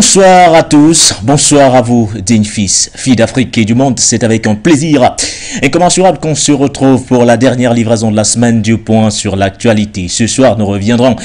Bonsoir à tous, bonsoir à vous, dignes fils, filles d'Afrique et du monde. C'est avec un plaisir incommensurable qu'on se retrouve pour la dernière livraison de la semaine du point sur l'actualité. Ce soir, nous reviendrons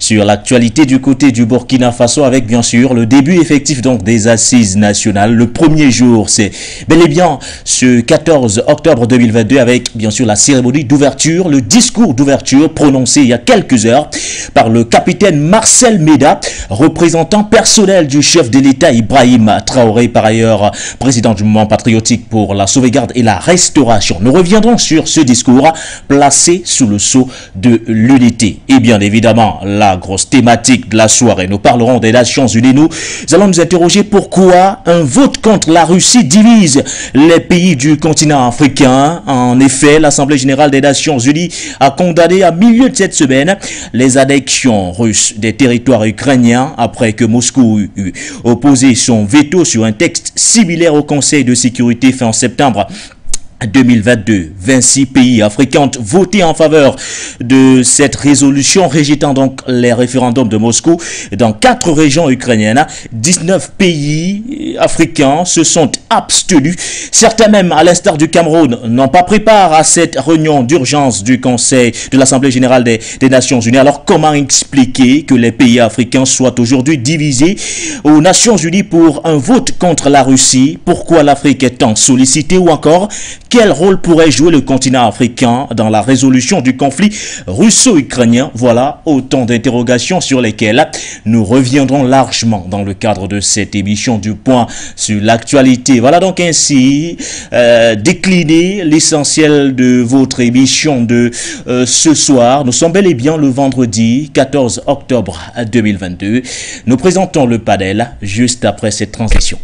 sur l'actualité du côté du Burkina Faso avec bien sûr le début effectif donc des assises nationales. Le premier jour, c'est bel et bien ce 14 octobre 2022 avec bien sûr la cérémonie d'ouverture, le discours d'ouverture prononcé il y a quelques heures par le capitaine Marcel Meda, représentant personnel du chef de l'État Ibrahim Traoré, par ailleurs président du mouvement patriotique pour la sauvegarde et la restauration. Nous reviendrons sur ce discours placé sous le sceau de l'unité. Et bien évidemment, la grosse thématique de la soirée, nous parlerons des Nations Unies. Nous allons nous interroger pourquoi un vote contre la Russie divise les pays du continent africain. En effet, l'Assemblée générale des Nations Unies a condamné à milieu de cette semaine les annexions russes des territoires ukrainiens après que Moscou opposé son veto sur un texte similaire au Conseil de sécurité fin septembre 2022. 26 pays africains ont voté en faveur de cette résolution rejetant donc les référendums de Moscou dans quatre régions ukrainiennes. 19 pays africains se sont abstenus. Certains même, à l'instar du Cameroun, n'ont pas pris part à cette réunion d'urgence du Conseil de l'Assemblée générale des, des, Nations Unies. Alors comment expliquer que les pays africains soient aujourd'hui divisés aux Nations Unies pour un vote contre la Russie? Pourquoi l'Afrique est tant sollicitée? Ou encore quel rôle pourrait jouer le continent africain dans la résolution du conflit russo-ukrainien? Voilà autant d'interrogations sur lesquelles nous reviendrons largement dans le cadre de cette émission du point sur l'actualité. Voilà donc ainsi euh, décliné l'essentiel de votre émission de euh, ce soir. Nous sommes bel et bien le vendredi 14 octobre 2022. Nous présentons le panel juste après cette transition.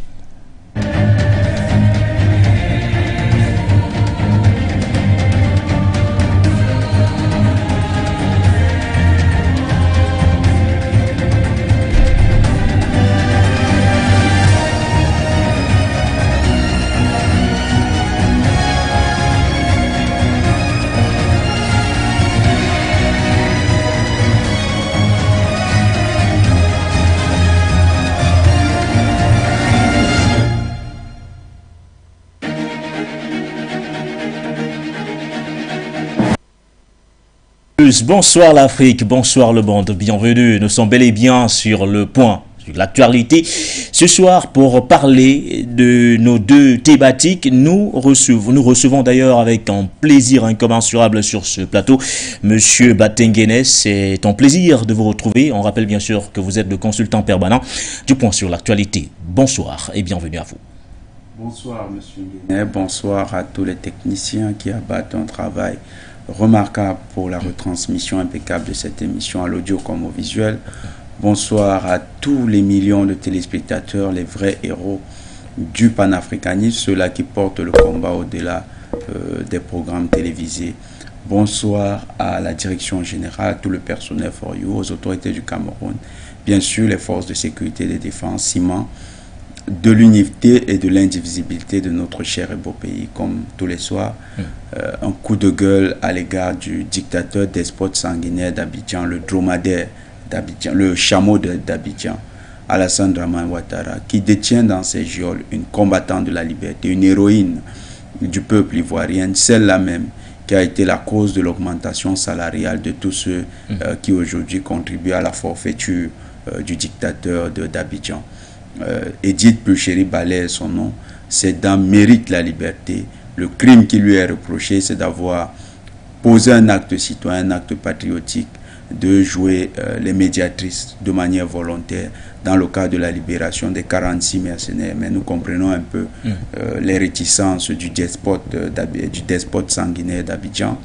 Bonsoir l'Afrique, bonsoir le monde, bienvenue. Nous sommes bel et bien sur le point sur l'actualité. Ce soir, pour parler de nos deux thématiques, nous recevons, nous recevons d'ailleurs avec un plaisir incommensurable sur ce plateau Monsieur Batenguenes. C'est un plaisir de vous retrouver. On rappelle bien sûr que vous êtes le consultant permanent du point sur l'actualité. Bonsoir et bienvenue à vous. Bonsoir Monsieur Guénet, bonsoir à tous les techniciens qui abattent un travail remarquable pour la retransmission impeccable de cette émission à l'audio comme au visuel. Bonsoir à tous les millions de téléspectateurs, les vrais héros du panafricanisme, ceux-là qui portent le combat au-delà euh, des programmes télévisés. Bonsoir à la direction générale, à tout le personnel for you, aux autorités du Cameroun, bien sûr les forces de sécurité et de défense, ciment de l'unité et de l'indivisibilité de notre cher et beau pays, comme tous les soirs. Euh, un coup de gueule à l'égard du dictateur despote sanguinaire d'Abidjan, le dromadaire d'Abidjan, le chameau d'Abidjan, Alassane Draman Ouattara, qui détient dans ses geôles une combattante de la liberté, une héroïne du peuple ivoirien, celle-là même qui a été la cause de l'augmentation salariale de tous ceux euh, qui aujourd'hui contribuent à la forfaiture euh, du dictateur d'Abidjan euh, Edith Pluchéry Ballet son nom, cette dame mérite la liberté. Le crime qui lui est reproché, c'est d'avoir posé un acte citoyen, un acte patriotique, de jouer euh, les médiatrices de manière volontaire dans le cadre de la libération des 46 mercenaires. Mais nous comprenons un peu mm. euh, les réticences du despote, du despote sanguinaire d'Abidjan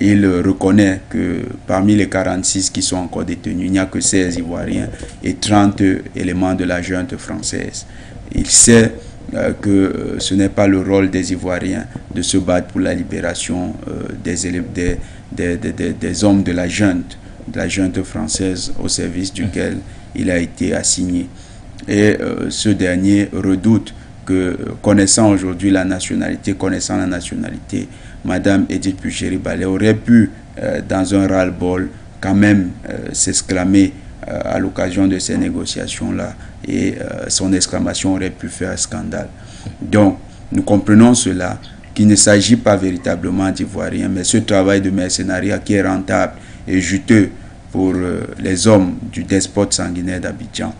il reconnaît que parmi les 46 qui sont encore détenus, il n'y a que 16 Ivoiriens et 30 éléments de la junte française. Il sait euh, que euh, ce n'est pas le rôle des Ivoiriens de se battre pour la libération euh, des, hommes de la junte, de la junte française au service duquel il a été assigné. Et ce dernier redoute que, connaissant aujourd'hui la nationalité, connaissant la nationalité, Madame Edith Puchéry Ballet aurait pu, euh, dans un ras-le-bol, quand même euh, s'exclamer à l'occasion de ces négociations-là et son exclamation aurait pu faire scandale. Donc, nous comprenons cela, qu'il ne s'agit pas véritablement d'Ivoiriens, mais ce travail de mercenariat qui est rentable et juteux pour les hommes du despote sanguinaire d'Abidjan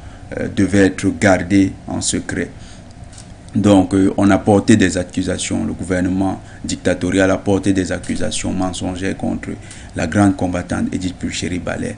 devait être gardé en secret. Donc, euh, on a porté des accusations, le gouvernement dictatorial a porté des accusations mensongères contre la grande combattante Edith Pulchéry Ballet.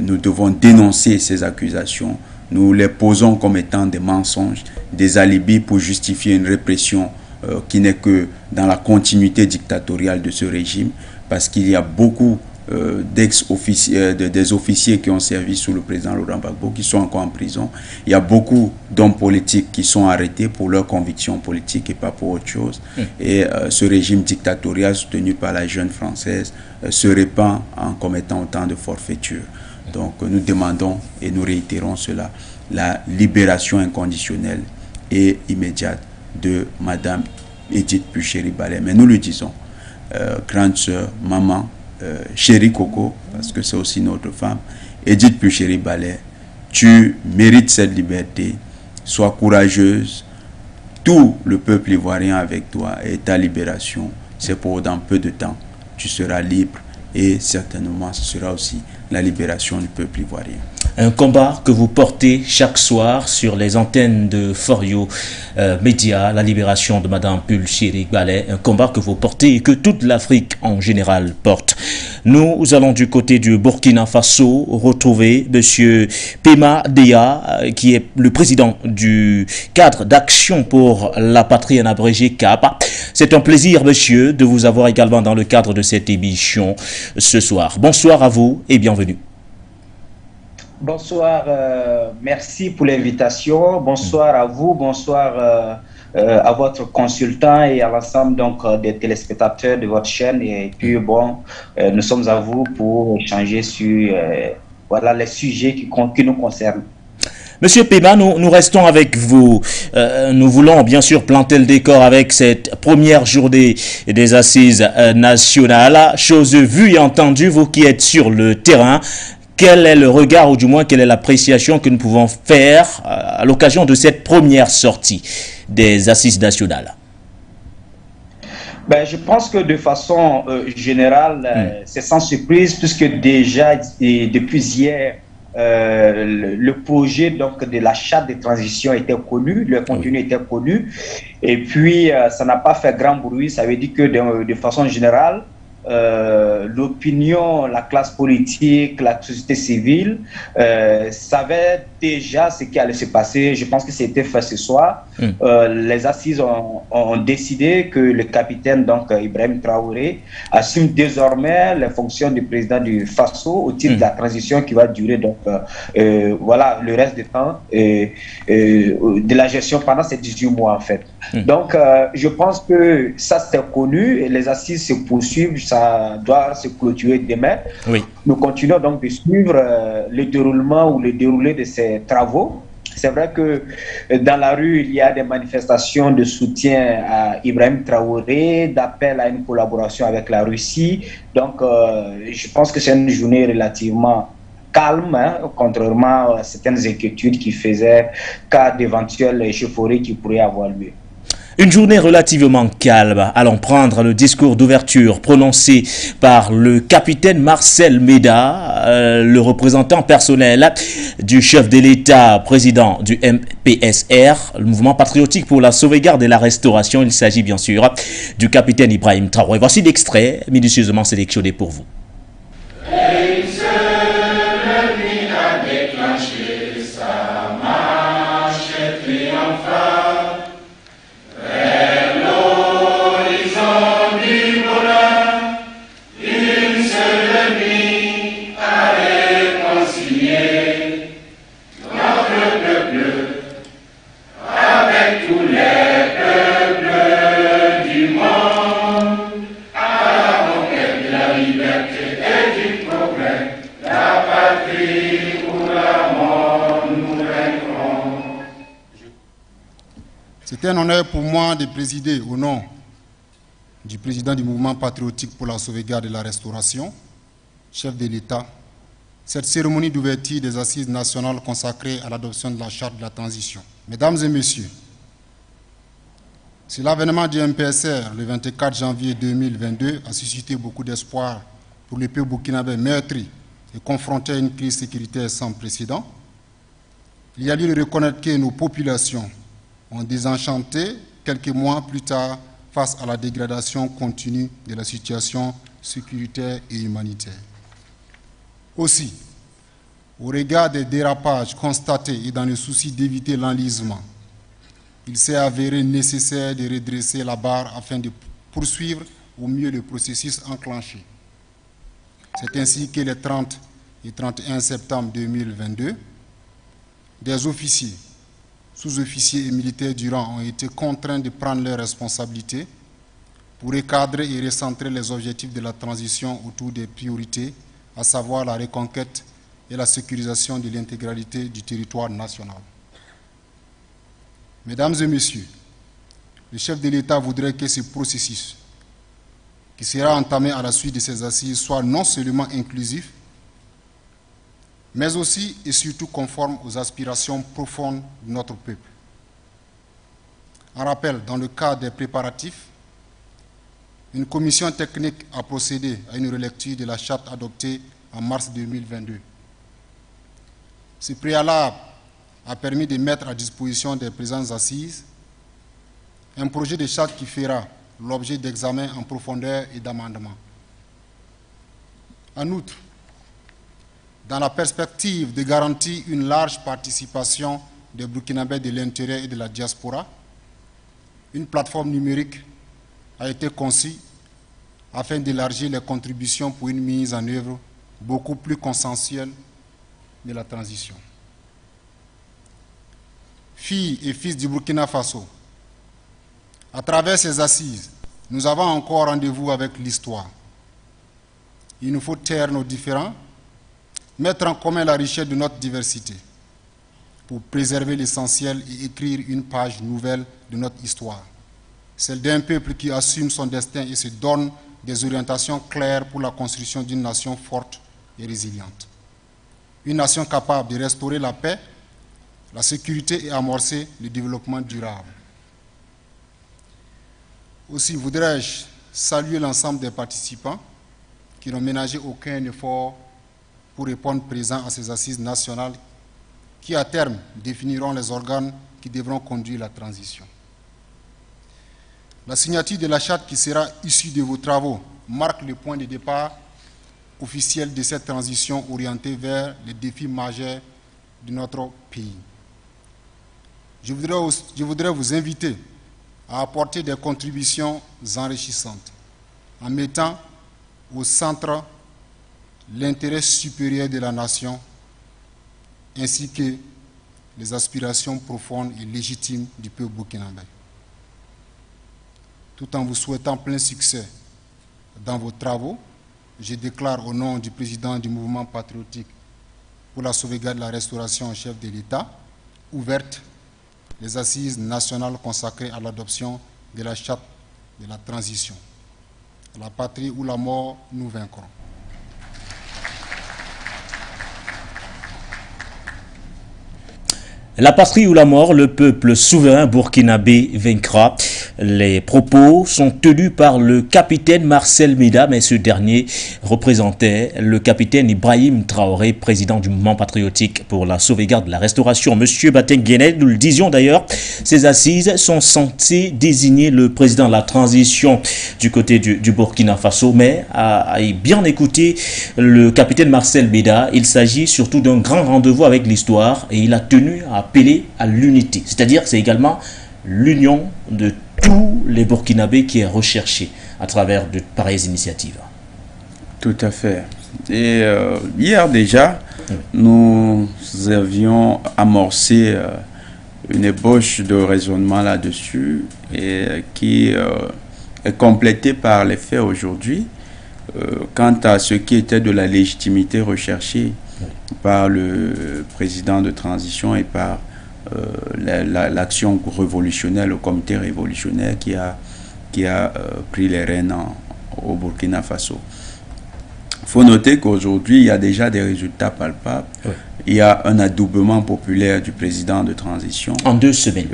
Nous devons dénoncer ces accusations. Nous les posons comme étant des mensonges, des alibis pour justifier une répression euh, qui n'est que dans la continuité dictatoriale de ce régime, parce qu'il y a beaucoup euh, d'ex-officiers, euh, des officiers qui ont servi sous le président Laurent Gbagbo, qui sont encore en prison. Il y a beaucoup d'hommes politiques qui sont arrêtés pour leurs convictions politiques et pas pour autre chose. Hum. Et euh, ce régime dictatorial soutenu par la jeune française se répand en commettant autant de forfaitures. Donc nous demandons et nous réitérons cela, la libération inconditionnelle et immédiate de Madame Edith Pucheri-Ballet. Mais nous le disons, grande sœur, maman, euh, chérie Coco, parce que c'est aussi notre femme, Edith plus chérie Ballet, tu mérites cette liberté, sois courageuse, tout le peuple ivoirien avec toi et ta libération, c'est pour dans peu de temps, tu seras libre et certainement ce sera aussi la libération du peuple ivoirien un combat que vous portez chaque soir sur les antennes de Forio euh, Média, la libération de Madame Pulchiri Ballet, un combat que vous portez et que toute l'Afrique en général porte. Nous allons du côté du Burkina Faso retrouver Monsieur Pema Deya, euh, qui est le président du cadre d'action pour la patrie en abrégé CAP. C'est un plaisir, monsieur, de vous avoir également dans le cadre de cette émission ce soir. Bonsoir à vous et bienvenue. Bonsoir, euh, merci pour l'invitation. Bonsoir à vous, bonsoir euh, euh, à votre consultant et à l'ensemble donc des téléspectateurs de votre chaîne. Et puis bon, nous sommes à vous pour échanger sur voilà les sujets qui, qui nous concernent. Monsieur nous, nous, restons avec vous. nous voulons bien sûr planter le décor avec cette première journée des assises nationales. Chose vue et entendue, vous qui êtes sur le terrain, quel est le regard, ou du moins quelle est l'appréciation que nous pouvons faire euh, à l'occasion de cette première sortie des assises nationales? Ben, je pense que de façon euh, générale, euh, hmm. c'est sans surprise, puisque déjà, depuis hier, le, projet donc, de la charte de transition était connu, le contenu était connu, et puis ça n'a pas fait grand bruit. Ça veut dire que de façon générale, euh, l'opinion, la classe politique, la société civile euh, savaient déjà ce qui allait se passer. Je pense que c'était fait ce soir. Hmm. Euh, les assises ont, ont, décidé que le capitaine, donc Ibrahim Traoré, assume désormais les fonctions du président du FASO au titre de la hmm. transition qui va durer donc euh, voilà le reste du temps de la gestion pendant ces 18 mois en fait. Hmm. Donc je pense que ça c'était connu et les assises se poursuivent. Ça doit se clôturer demain. Oui. Nous continuons donc de suivre euh, le déroulement ou le déroulé de ces travaux. C'est vrai que euh, dans la rue, il y a des manifestations de soutien à Ibrahim Traoré, d'appel à une collaboration avec la Russie. Donc, euh, je pense que c'est une journée relativement calme, hein, contrairement à certaines inquiétudes qui faisaient cas d'éventuelles échauffourées qui pourraient avoir lieu. Une journée relativement calme. Allons prendre le discours d'ouverture prononcé par le capitaine Marcel Meda, euh, le représentant personnel du chef de l'État, président du MPSR, le mouvement patriotique pour la sauvegarde et la restauration. Il s'agit bien sûr du capitaine Ibrahim Traoré. Voici l'extrait minutieusement sélectionné pour vous. Président du mouvement patriotique pour la sauvegarde et la restauration, chef de l'État, cette cérémonie d'ouverture des assises nationales consacrée à l'adoption de la charte de la transition. Mesdames et messieurs, si l'avènement du MPSR le 24 janvier 2022 a suscité beaucoup d'espoir pour les peuples burkinabé meurtri et confronté à une crise sécuritaire sans précédent, il y a lieu de reconnaître que nos populations ont désenchanté quelques mois plus tard face à la dégradation continue de la situation sécuritaire et humanitaire. Aussi, au regard des dérapages constatés et dans le souci d'éviter l'enlisement, il s'est avéré nécessaire de redresser la barre afin de poursuivre au mieux le processus enclenché. C'est ainsi que les 30 et 31 septembre 2022, des officiers, sous-officiers et militaires du rang ont été contraints de prendre leurs responsabilités pour recadrer et recentrer les objectifs de la transition autour des priorités, à savoir la reconquête et la sécurisation de l'intégralité du territoire national. Mesdames et messieurs, le chef de l'État voudrait que ce processus, qui sera entamé à la suite de ces assises, soit non seulement inclusif, mais aussi et surtout conforme aux aspirations profondes de notre peuple. En rappel, dans le cadre des préparatifs, une commission technique a procédé à une relecture de la charte adoptée en mars 2022. Ce préalable a permis de mettre à disposition des présentes assises un projet de charte qui fera l'objet d'examen en profondeur et d'amendement. En outre, dans la perspective de garantir une large participation des Burkinabés de l'intérieur et de la diaspora, une plateforme numérique a été conçue afin d'élargir les contributions pour une mise en œuvre beaucoup plus consensuelle de la transition. Filles et fils du Burkina Faso, à travers ces assises, nous avons encore rendez-vous avec l'histoire. Il nous faut taire nos différends mettre en commun la richesse de notre diversité pour préserver l'essentiel et écrire une page nouvelle de notre histoire, celle d'un peuple qui assume son destin et se donne des orientations claires pour la construction d'une nation forte et résiliente. Une nation capable de restaurer la paix, la sécurité et amorcer le développement durable. Aussi voudrais-je saluer l'ensemble des participants qui n'ont ménagé aucun effort pour répondre présent à ces assises nationales qui, à terme, définiront les organes qui devront conduire la transition. La signature de la charte qui sera issue de vos travaux marque le point de départ officiel de cette transition orientée vers les défis majeurs de notre pays. Je voudrais, je voudrais vous inviter à apporter des contributions enrichissantes en mettant au centre l'intérêt supérieur de la nation ainsi que les aspirations profondes et légitimes du peuple burkinabé. Tout en vous souhaitant plein succès dans vos travaux, je déclare au nom du président du mouvement patriotique pour la sauvegarde de la restauration en chef de l'État, ouverte les assises nationales consacrées à l'adoption de la charte de la transition. La patrie ou la mort, nous vaincrons. La patrie ou la mort, le peuple souverain burkinabé vaincra. Les propos sont tenus par le capitaine Marcel Mida, mais ce dernier représentait le capitaine Ibrahim Traoré, président du mouvement patriotique pour la sauvegarde de la restauration. Monsieur Batenguenet, nous le disions d'ailleurs, ces assises sont censées désigner le président de la transition du côté du, Burkina Faso, mais à, bien écouter le capitaine Marcel Mida, il s'agit surtout d'un grand rendez-vous avec l'histoire et il a tenu à appeler à l'unité. C'est-à-dire c'est également l'union de tous les Burkinabés qui est recherchée à travers de pareilles initiatives. Tout à fait. Et euh, hier déjà, nous avions amorcé euh, une ébauche de raisonnement là-dessus et euh, qui est complétée par les faits aujourd'hui quant à ce qui était de la légitimité recherchée par le président de transition et par euh, l'action révolutionnaire, le comité révolutionnaire qui a, qui a euh, pris les rênes au Burkina Faso. Il faut noter qu'aujourd'hui, il y a déjà des résultats palpables. Il y a un adoubement populaire du président de transition. En deux semaines.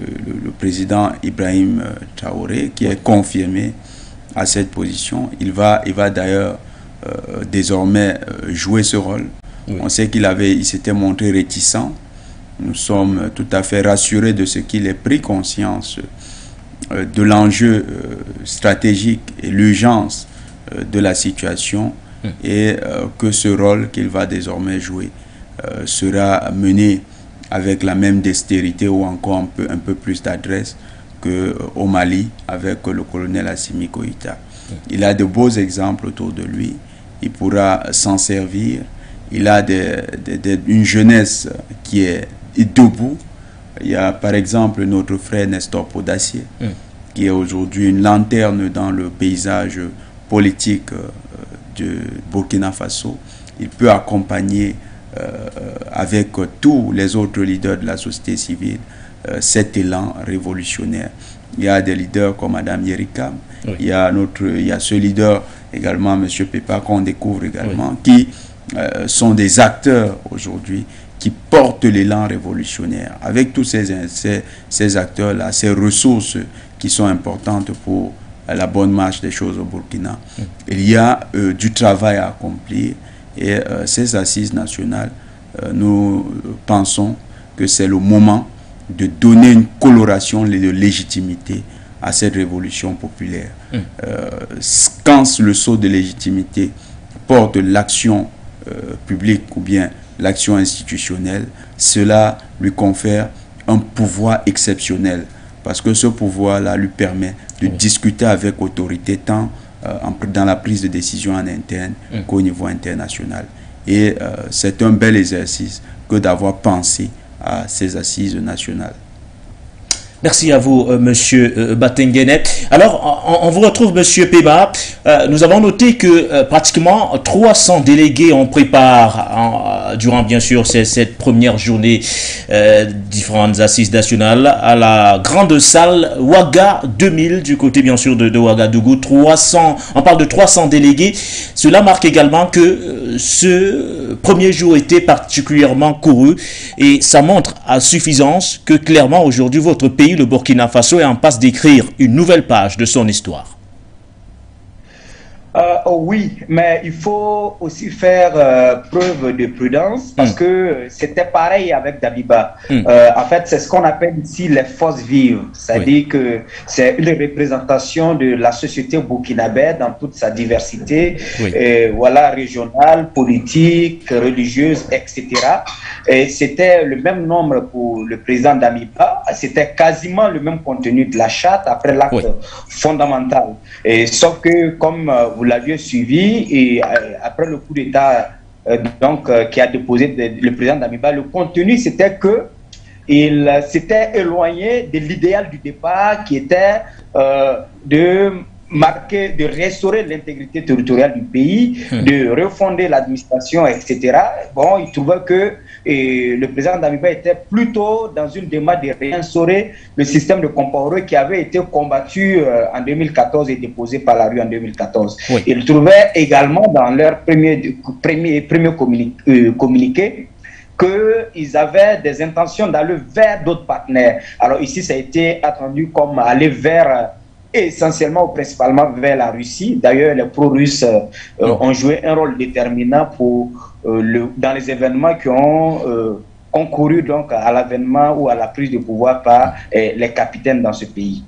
Le, président Ibrahim euh, Traoré, qui est confirmé à cette position. Il va, il va d'ailleurs euh, désormais jouer ce rôle. On sait qu'il avait, il s'était montré réticent. Nous sommes tout à fait rassurés de ce qu'il ait pris conscience de l'enjeu stratégique et l'urgence de la situation et que ce rôle qu'il va désormais jouer euh, sera mené avec la même dextérité ou encore un peu, un peu plus d'adresse qu'au euh, Mali avec le colonel Assimi Koïta. Il a de beaux exemples autour de lui, il pourra s'en servir, il a une jeunesse qui est debout. Il y a par exemple notre frère Nestor Podacier, qui est aujourd'hui une lanterne dans le paysage politique euh, de Burkina Faso. Il peut accompagner euh, avec tous les autres leaders de la société civile euh, cet élan révolutionnaire. Il y a des leaders comme Madame Yerika, il, y a notre, il y a ce leader également, M. Pepa, qu'on découvre également, qui euh, sont des acteurs aujourd'hui qui portent l'élan révolutionnaire. Avec tous ces, ces, ces acteurs-là, ces ressources qui sont importantes pour la bonne marche des choses au Burkina, il y a du travail à accomplir et euh, ces assises nationales, euh, nous pensons que c'est le moment de donner une coloration de légitimité à cette révolution populaire. Euh, quand le saut de légitimité porte l'action publique ou bien l'action institutionnelle, cela lui confère un pouvoir exceptionnel parce que ce pouvoir-là lui permet de discuter avec autorité tant euh, dans la prise de décision en interne qu'au niveau international. Et euh, c'est un bel exercice que d'avoir pensé à ces assises nationales. Merci à vous, euh, Monsieur euh, Alors, on, vous retrouve, Monsieur Peba. Euh, nous avons noté que euh, pratiquement 300 délégués on prépare, durant bien sûr cette première journée, différentes assises nationales à la grande salle Ouaga 2000 du côté bien sûr de, de Ouagadougou. 300, on parle de 300 délégués. Cela marque également que ce premier jour était particulièrement couru et ça montre à suffisance que clairement aujourd'hui votre pays le Burkina Faso est en passe d'écrire une nouvelle page de son histoire. Euh, oh oui, mais il faut aussi faire euh, preuve de prudence parce hmm. que c'était pareil avec Dabiba. Hmm. Euh, en fait, c'est ce qu'on appelle ici les forces vives. C'est-à-dire que c'est une représentation de la société burkinabé dans toute sa diversité, voilà, régionale, politique, religieuse, etc. Et c'était le même nombre pour le président Damiba. C'était quasiment le même contenu de la charte après l'acte fondamental. Et sauf que, comme vous vous l'aviez suivi et euh, après le coup d'État euh, donc euh, qui a déposé le président Damiba, le contenu c'était que il s'était éloigné de l'idéal du départ qui était de marquer, de restaurer l'intégrité territoriale du pays, hmm. de refonder l'administration, etc. Bon, il trouvait que et le président Damiba était plutôt dans une démarche de réinstaurer le système de Compaoré qui avait été combattu euh, en 2014 et déposé par la rue en 2014. Il trouvait également dans leur premier, premier, premier euh, communiqué qu'ils avaient des intentions d'aller vers d'autres partenaires. Alors ici, ça a été attendu comme aller vers essentiellement ou principalement vers la Russie. D'ailleurs, les pro-russes euh, ont joué un rôle déterminant pour, euh, le, dans les événements qui ont euh, concouru donc à l'avènement ou à la prise de pouvoir par les capitaines dans ce pays.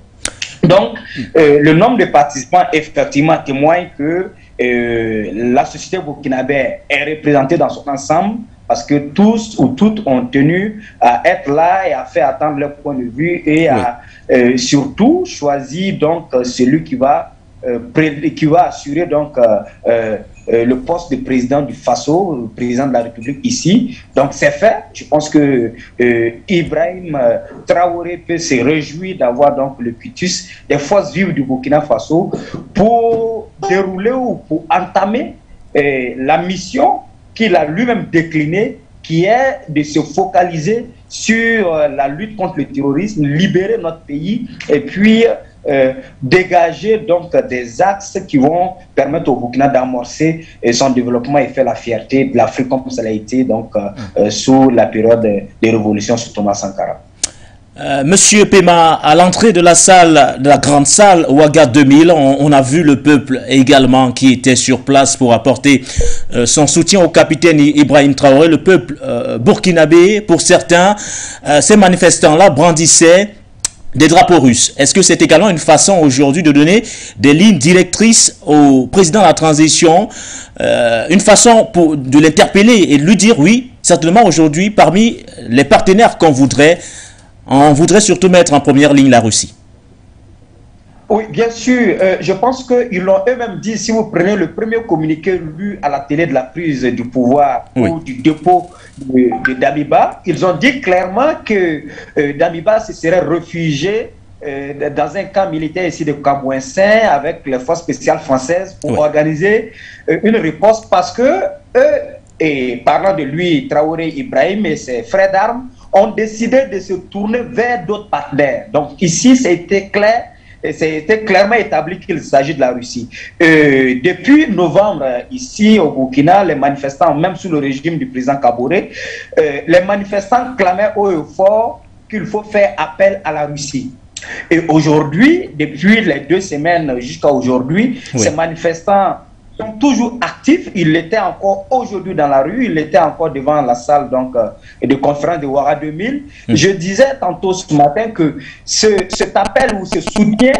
Donc, le nombre de participants effectivement témoigne que la société burkinabé est représentée dans son ensemble parce que tous ou toutes ont tenu à être là et à faire attendre leur point de vue et à euh, surtout choisir donc euh, celui qui va euh, qui va assurer donc le poste de président du FASO, président de la République ici. Donc c'est fait. Je pense que Ibrahim Traoré peut se réjouir d'avoir donc le quitus des forces vives du Burkina Faso pour dérouler ou pour entamer la mission qu'il a lui-même déclinée, qui est de se focaliser sur euh, la lutte contre le terrorisme, libérer notre pays et puis dégager donc des axes qui vont permettre au Burkina d'amorcer son développement et faire la fierté de l'Afrique comme ça l'a été donc sous la période des révolutions sous Thomas Sankara. Euh, Monsieur Pema, à l'entrée de la salle, de la grande salle Ouaga 2000, on, a vu le peuple également qui était sur place pour apporter euh, son soutien au capitaine Ibrahim Traoré. Le peuple euh, burkinabé, pour certains, ces manifestants-là brandissaient des drapeaux russes. Est-ce que c'est également une façon aujourd'hui de donner des lignes directrices au président de la transition, une façon pour, de l'interpeller et de lui dire oui, certainement aujourd'hui, parmi les partenaires qu'on voudrait, on voudrait surtout mettre en première ligne la Russie? Oui, bien sûr. Euh, je pense qu'ils l'ont eux-mêmes dit. Si vous prenez le premier communiqué lu à la télé de la prise du pouvoir ou du dépôt de, Damiba, ils ont dit clairement que euh, Damiba se serait réfugié euh, dans un camp militaire ici de Camouinsin avec les forces spéciales françaises pour organiser une réponse parce que eux, et parlant de lui, Traoré Ibrahim et ses frères d'armes, ont décidé de se tourner vers d'autres partenaires. Donc ici, c'était clair. C'était clairement établi qu'il s'agit de la Russie. Euh, depuis novembre, ici au Burkina, les manifestants, même sous le régime du président Kabouré, euh, les manifestants clamaient haut et fort qu'il faut faire appel à la Russie. Et aujourd'hui, depuis les deux semaines jusqu'à aujourd'hui, ces manifestants sont toujours actifs. Il était encore aujourd'hui dans la rue, il était encore devant la salle donc, euh, de conférence de Ouara 2000. Mm. Je disais tantôt ce matin que ce, cet appel ou ce soutien,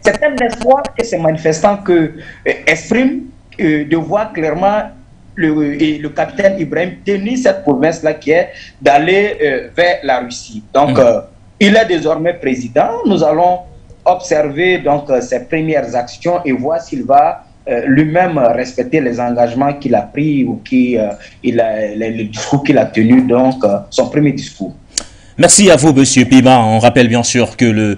c'est un espoir que ces manifestants que, euh, expriment euh, de voir clairement le, et le capitaine Ibrahim tenir cette promesse-là qui est d'aller vers la Russie. Donc, mm. il est désormais président. Nous allons observer donc ses premières actions et voir s'il va lui-même respecter les engagements qu'il a pris ou qui, euh, il le, discours qu'il a tenu, donc euh, son premier discours. Merci à vous, Monsieur Pima. On rappelle bien sûr que le,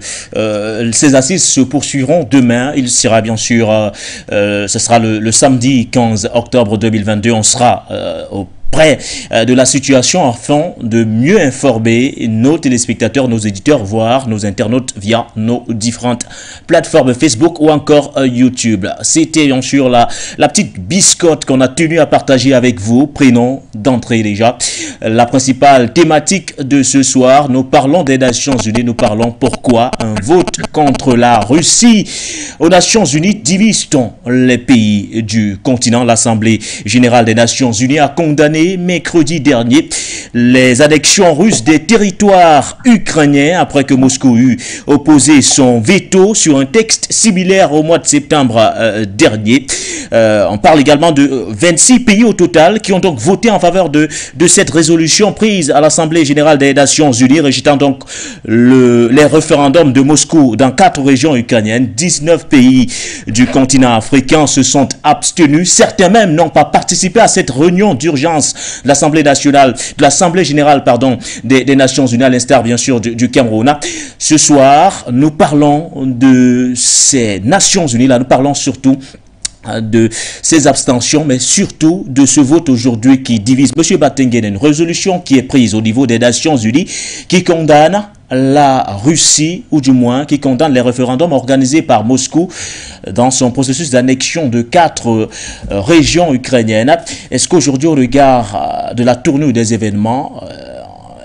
ces assises se poursuivront demain. Il sera bien sûr, ce sera le, le, samedi 15 octobre 2022. On sera au près euh, de la situation afin de mieux informer nos téléspectateurs, nos éditeurs, voire nos internautes via nos différentes plateformes Facebook ou encore euh, YouTube. C'était bien sûr la, la petite biscotte qu'on a tenu à partager avec vous. Prénom d'entrée déjà. La principale thématique de ce soir, nous parlons des Nations Unies, nous parlons pourquoi un vote contre la Russie aux Nations Unies divise-t-on les pays du continent? L'Assemblée générale des Nations Unies a condamné mercredi dernier les annexions russes des territoires ukrainiens après que Moscou eut opposé son veto sur un texte similaire au mois de septembre euh, dernier. Euh, on parle également de 26 pays au total qui ont donc voté en faveur de, cette résolution prise à l'Assemblée générale des Nations Unies, rejetant donc le, les référendums de Moscou dans quatre régions ukrainiennes. 19 pays du continent africain se sont abstenus. Certains même n'ont pas participé à cette réunion d'urgence l'Assemblée générale, des, Nations Unies, à l'instar bien sûr du, Cameroun. Ce soir, nous parlons de ces Nations Unies là, nous parlons surtout euh, de ces abstentions, mais surtout de ce vote aujourd'hui qui divise. Monsieur Battengen, une résolution qui est prise au niveau des Nations Unies qui condamne la Russie, ou du moins qui condamne les référendums organisés par Moscou dans son processus d'annexion de quatre euh, régions ukrainiennes. Est-ce qu'aujourd'hui, au regard euh, de la tournure des événements,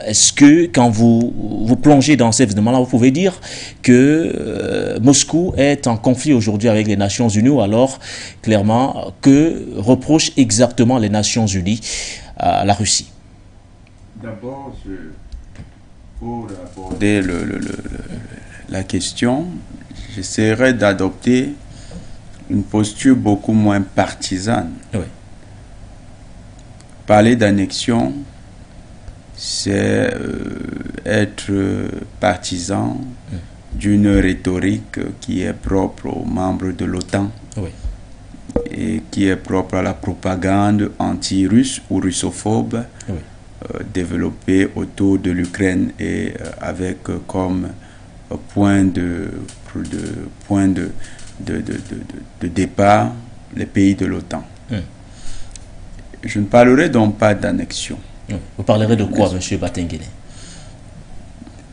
est-ce que quand vous vous plongez dans ces événements-là, vous pouvez dire que euh, Moscou est en conflit aujourd'hui avec les Nations Unies ou alors clairement que reprochent exactement les Nations Unies à la Russie? D'abord, pour aborder la question, j'essaierai d'adopter une posture beaucoup moins partisane. Parler d'annexion, c'est euh, être partisan d'une rhétorique qui est propre aux membres de l'OTAN et qui est propre à la propagande anti-russe ou russophobe euh, développée autour de l'Ukraine et euh, avec comme point de, point de, de, départ les pays de l'OTAN. Je ne parlerai donc pas d'annexion. Vous parlerez de quoi, M. Batengene?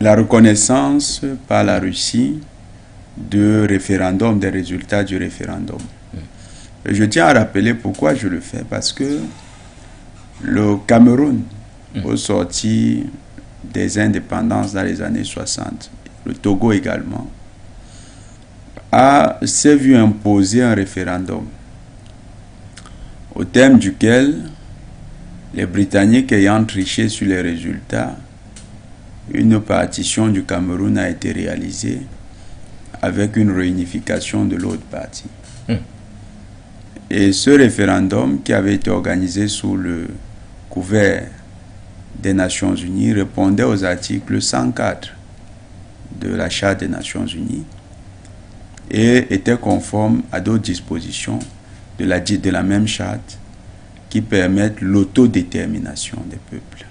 La reconnaissance par la Russie de référendum, des résultats du référendum. je tiens à rappeler pourquoi je le fais, parce que le Cameroun, au sorti des indépendances dans les années 60, le Togo également, a s'est vu imposer un référendum au thème duquel les Britanniques ayant triché sur les résultats, une partition du Cameroun a été réalisée avec une réunification de l'autre partie. Hmm. Et ce référendum qui avait été organisé sous le couvert des Nations Unies répondait aux articles 104 de la Charte des Nations Unies et était conforme à d'autres dispositions de la, même charte qui permettent l'autodétermination des peuples.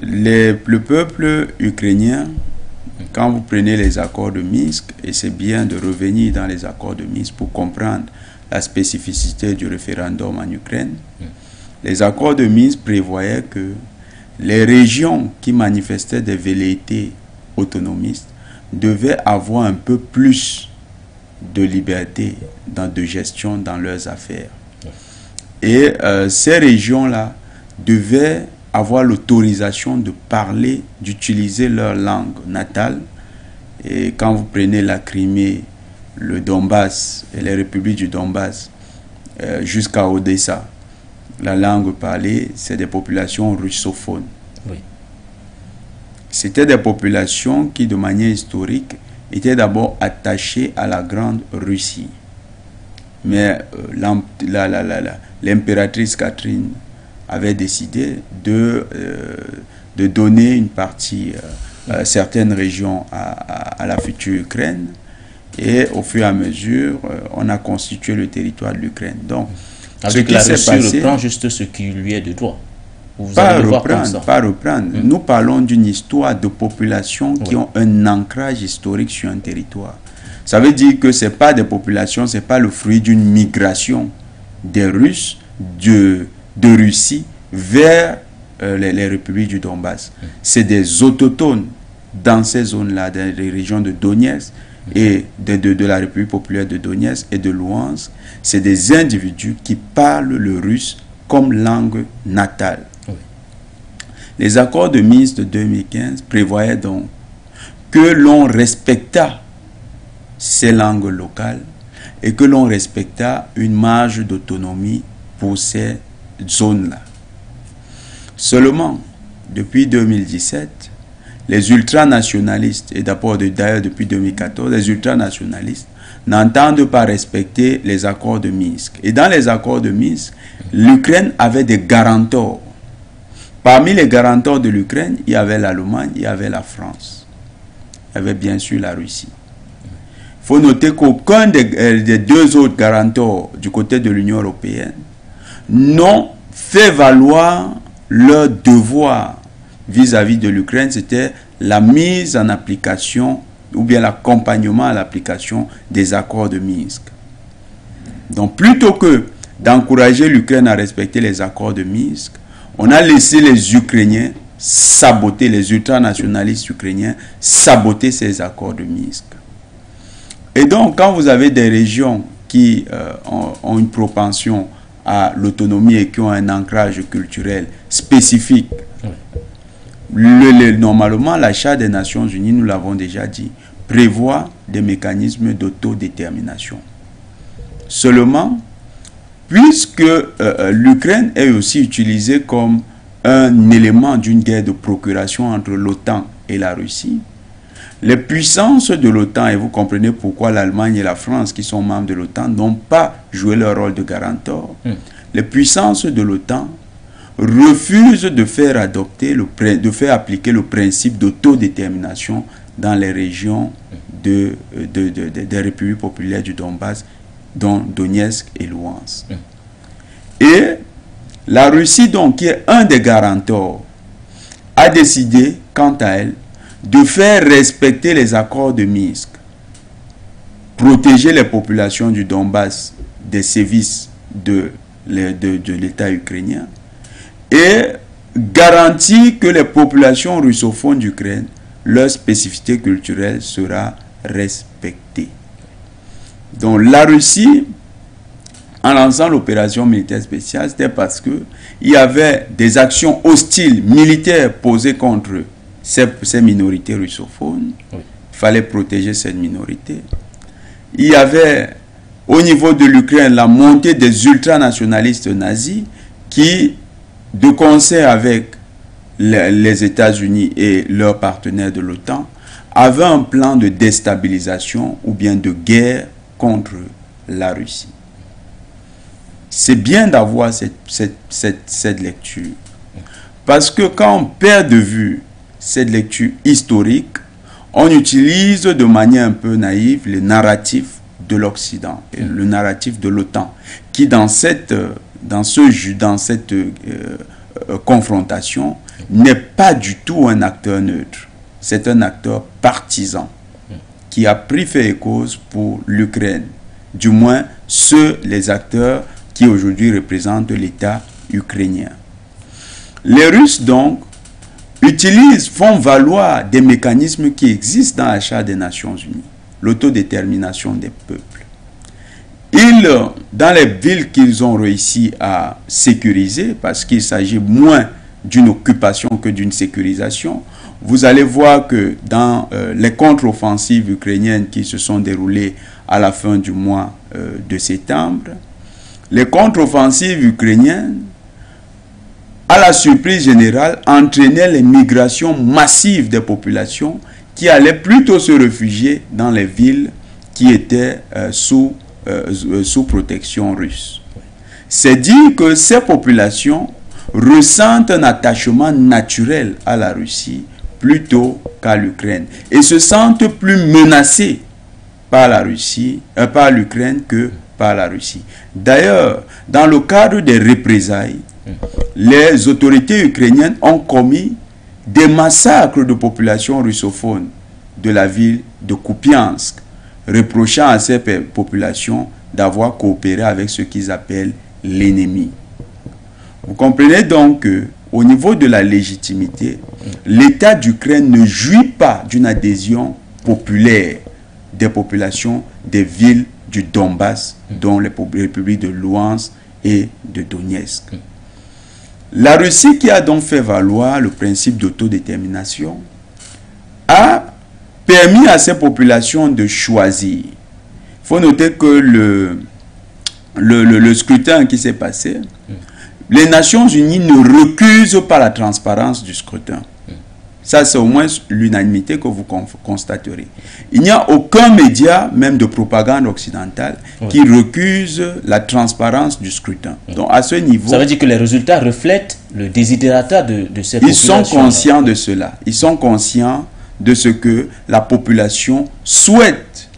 Les, le peuple ukrainien, quand vous prenez les accords de Minsk, et c'est bien de revenir dans les accords de Minsk pour comprendre la spécificité du référendum en Ukraine, les accords de Minsk prévoyaient que les régions qui manifestaient des velléités autonomistes devaient avoir un peu plus de liberté dans, de gestion dans leurs affaires. Et euh, ces régions-là devaient avoir l'autorisation de parler, d'utiliser leur langue natale. Et quand vous prenez la Crimée, le Donbass et les républiques du Donbass euh, jusqu'à Odessa, la langue parlée, c'est des populations russophones. C'était des populations qui, de manière historique, étaient d'abord attachées à la Grande Russie. Mais euh, l'impératrice Catherine avait décidé de, euh, de donner une partie, euh, certaines régions à, la future Ukraine. Et au fur et à mesure, on a constitué le territoire de l'Ukraine. Donc, ce qui la reprend juste ce qui lui est de droit. pas reprendre, pas reprendre. Hmm. Nous parlons d'une histoire de populations qui ont un ancrage historique sur un territoire. Ça veut dire que ce n'est pas des populations, ce n'est pas le fruit d'une migration des Russes de, de Russie vers euh, les, républiques du Donbass. Hmm. C'est des autochtones dans ces zones-là, dans les régions de Donetsk et de, de, la République populaire de Donetsk et de Louhansk. C'est des individus qui parlent le russe comme langue natale. Les accords de Minsk de 2015 prévoyaient donc que l'on respecta ces langues locales et que l'on respecta une marge d'autonomie pour ces zones-là. Seulement, depuis 2017, les ultranationalistes, et d'ailleurs depuis 2014, les ultranationalistes n'entendent pas respecter les accords de Minsk. Et dans les accords de Minsk, l'Ukraine avait des garantors. Parmi les garantors de l'Ukraine, il y avait l'Allemagne, il y avait la France. Il y avait bien sûr la Russie faut noter qu'aucun euh, des, deux autres garantors du côté de l'Union européenne n'ont fait valoir leur devoir vis-à-vis de l'Ukraine, c'était la mise en application ou bien l'accompagnement à l'application des accords de Minsk. Donc plutôt que d'encourager l'Ukraine à respecter les accords de Minsk, on a laissé les Ukrainiens saboter, les ultranationalistes ukrainiens saboter ces accords de Minsk. Et donc, quand vous avez des régions qui euh, ont, une propension à l'autonomie et qui ont un ancrage culturel spécifique, le, normalement, l'achat des Nations Unies, nous l'avons déjà dit, prévoit des mécanismes d'autodétermination. Seulement, puisque euh, euh, l'Ukraine est aussi utilisée comme un élément d'une guerre de procuration entre l'OTAN et la Russie, les puissances de l'OTAN, et vous comprenez pourquoi l'Allemagne et la France, qui sont membres de l'OTAN, n'ont pas joué leur rôle de garantor. Hmm. Les puissances de l'OTAN refusent de faire adopter, le, de faire appliquer le principe d'autodétermination dans les régions de, de, des républiques populaires du Donbass, dont Donetsk et Luhansk. Hmm. Et la Russie, donc, qui est un des garantors, a décidé, quant à elle, de faire respecter les accords de Minsk, protéger les populations du Donbass des sévices de, de, l'État ukrainien et garantir que les populations russophones d'Ukraine, leur spécificité culturelle sera respectée. Donc la Russie, en lançant l'opération militaire spéciale, c'était parce que il y avait des actions hostiles militaires posées contre ces, ces minorités russophones. Il fallait protéger cette minorité. Il y avait au niveau de l'Ukraine la montée des ultranationalistes nazis qui, de concert avec les États-Unis et leurs partenaires de l'OTAN, avaient un plan de déstabilisation ou bien de guerre contre la Russie. C'est bien d'avoir cette, cette, lecture. Parce que quand on perd de vue cette lecture historique, on utilise de manière un peu naïve les narratifs de l'Occident, le narratif de l'OTAN, qui dans cette, dans ce, dans cette euh, euh, confrontation n'est pas du tout un acteur neutre. C'est un acteur partisan qui a pris fait et cause pour l'Ukraine. Du moins, ceux, les acteurs qui aujourd'hui représentent l'État ukrainien. Les Russes, donc, utilisent, font valoir des mécanismes qui existent dans la Charte des Nations Unies, l'autodétermination des peuples. Ils, dans les villes qu'ils ont réussi à sécuriser, parce qu'il s'agit moins d'une occupation que d'une sécurisation, vous allez voir que dans euh, les contre-offensives ukrainiennes qui se sont déroulées à la fin du mois euh, de septembre, les contre-offensives ukrainiennes, à la surprise générale, entraînaient les migrations massives des populations qui allaient plutôt se réfugier dans les villes qui étaient euh, sous, sous protection russe. C'est dire que ces populations ressentent un attachement naturel à la Russie plutôt qu'à l'Ukraine et se sentent plus menacés par la Russie, euh, par l'Ukraine que par la Russie. D'ailleurs, dans le cadre des représailles, les autorités ukrainiennes ont commis des massacres de populations russophones de la ville de Kupiansk, reprochant à ces populations d'avoir coopéré avec ce qu'ils appellent l'ennemi. Vous comprenez donc que au niveau de la légitimité, l'État d'Ukraine ne jouit pas d'une adhésion populaire des populations des villes du Donbass, dont les républiques de Luhansk et de Donetsk. La Russie, qui a donc fait valoir le principe d'autodétermination, a permis à ces populations de choisir. Il faut noter que le, le, le scrutin qui s'est passé, les Nations Unies ne recusent pas la transparence du scrutin. Ça, c'est au moins l'unanimité que vous constaterez. Il n'y a aucun média, même de propagande occidentale, qui recuse la transparence du scrutin. Donc, à ce niveau... Ça veut dire que les résultats reflètent le désidérata de, de ces Ils sont conscients de cela. Ils sont conscients de ce que la population souhaite.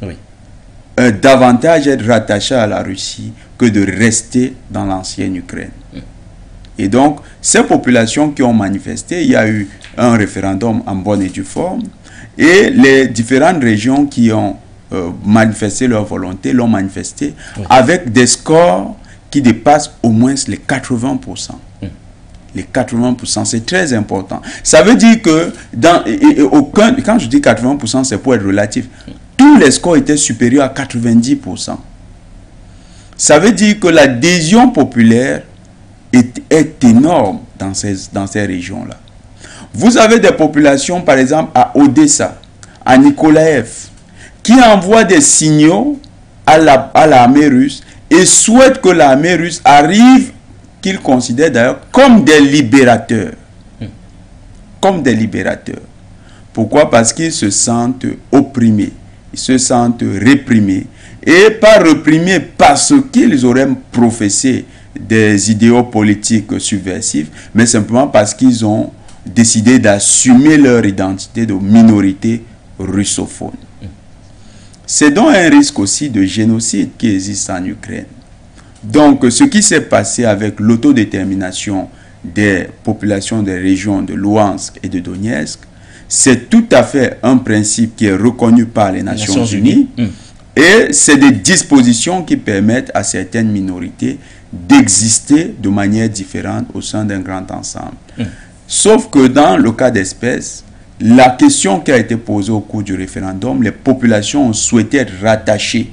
Euh, davantage être rattachée à la Russie que de rester dans l'ancienne Ukraine. Et donc, ces populations qui ont manifesté, il y a eu un référendum en bonne et due forme, et les différentes régions qui ont euh, manifesté leur volonté l'ont manifesté avec des scores qui dépassent au moins les 80%. Les 80%, c'est très important. Ça veut dire que dans aucun, quand je dis 80%, c'est pour être relatif. Tous les scores étaient supérieurs à 90%. Ça veut dire que l'adhésion populaire est, énorme dans ces, dans ces régions-là. Vous avez des populations, par exemple, à Odessa, à Nikolaev, qui envoient des signaux à l'armée russe et souhaitent que l'armée russe arrive, qu'ils considèrent d'ailleurs comme des libérateurs. Comme des libérateurs. Pourquoi? Parce qu'ils se sentent opprimés, ils se sentent réprimés. Et pas réprimés parce qu'ils auraient professé des idéaux politiques subversifs, mais simplement parce qu'ils ont décidé d'assumer leur identité de minorité russophone. C'est donc un risque aussi de génocide qui existe en Ukraine. Donc, ce qui s'est passé avec l'autodétermination des populations des régions de Luhansk et de Donetsk, c'est tout à fait un principe qui est reconnu par les Nations, Unies. Unies. Et c'est des dispositions qui permettent à certaines minorités d'exister de manière différente au sein d'un grand ensemble. Hum. Sauf que dans le cas d'espèce, la question qui a été posée au cours du référendum, les populations ont souhaité être rattachées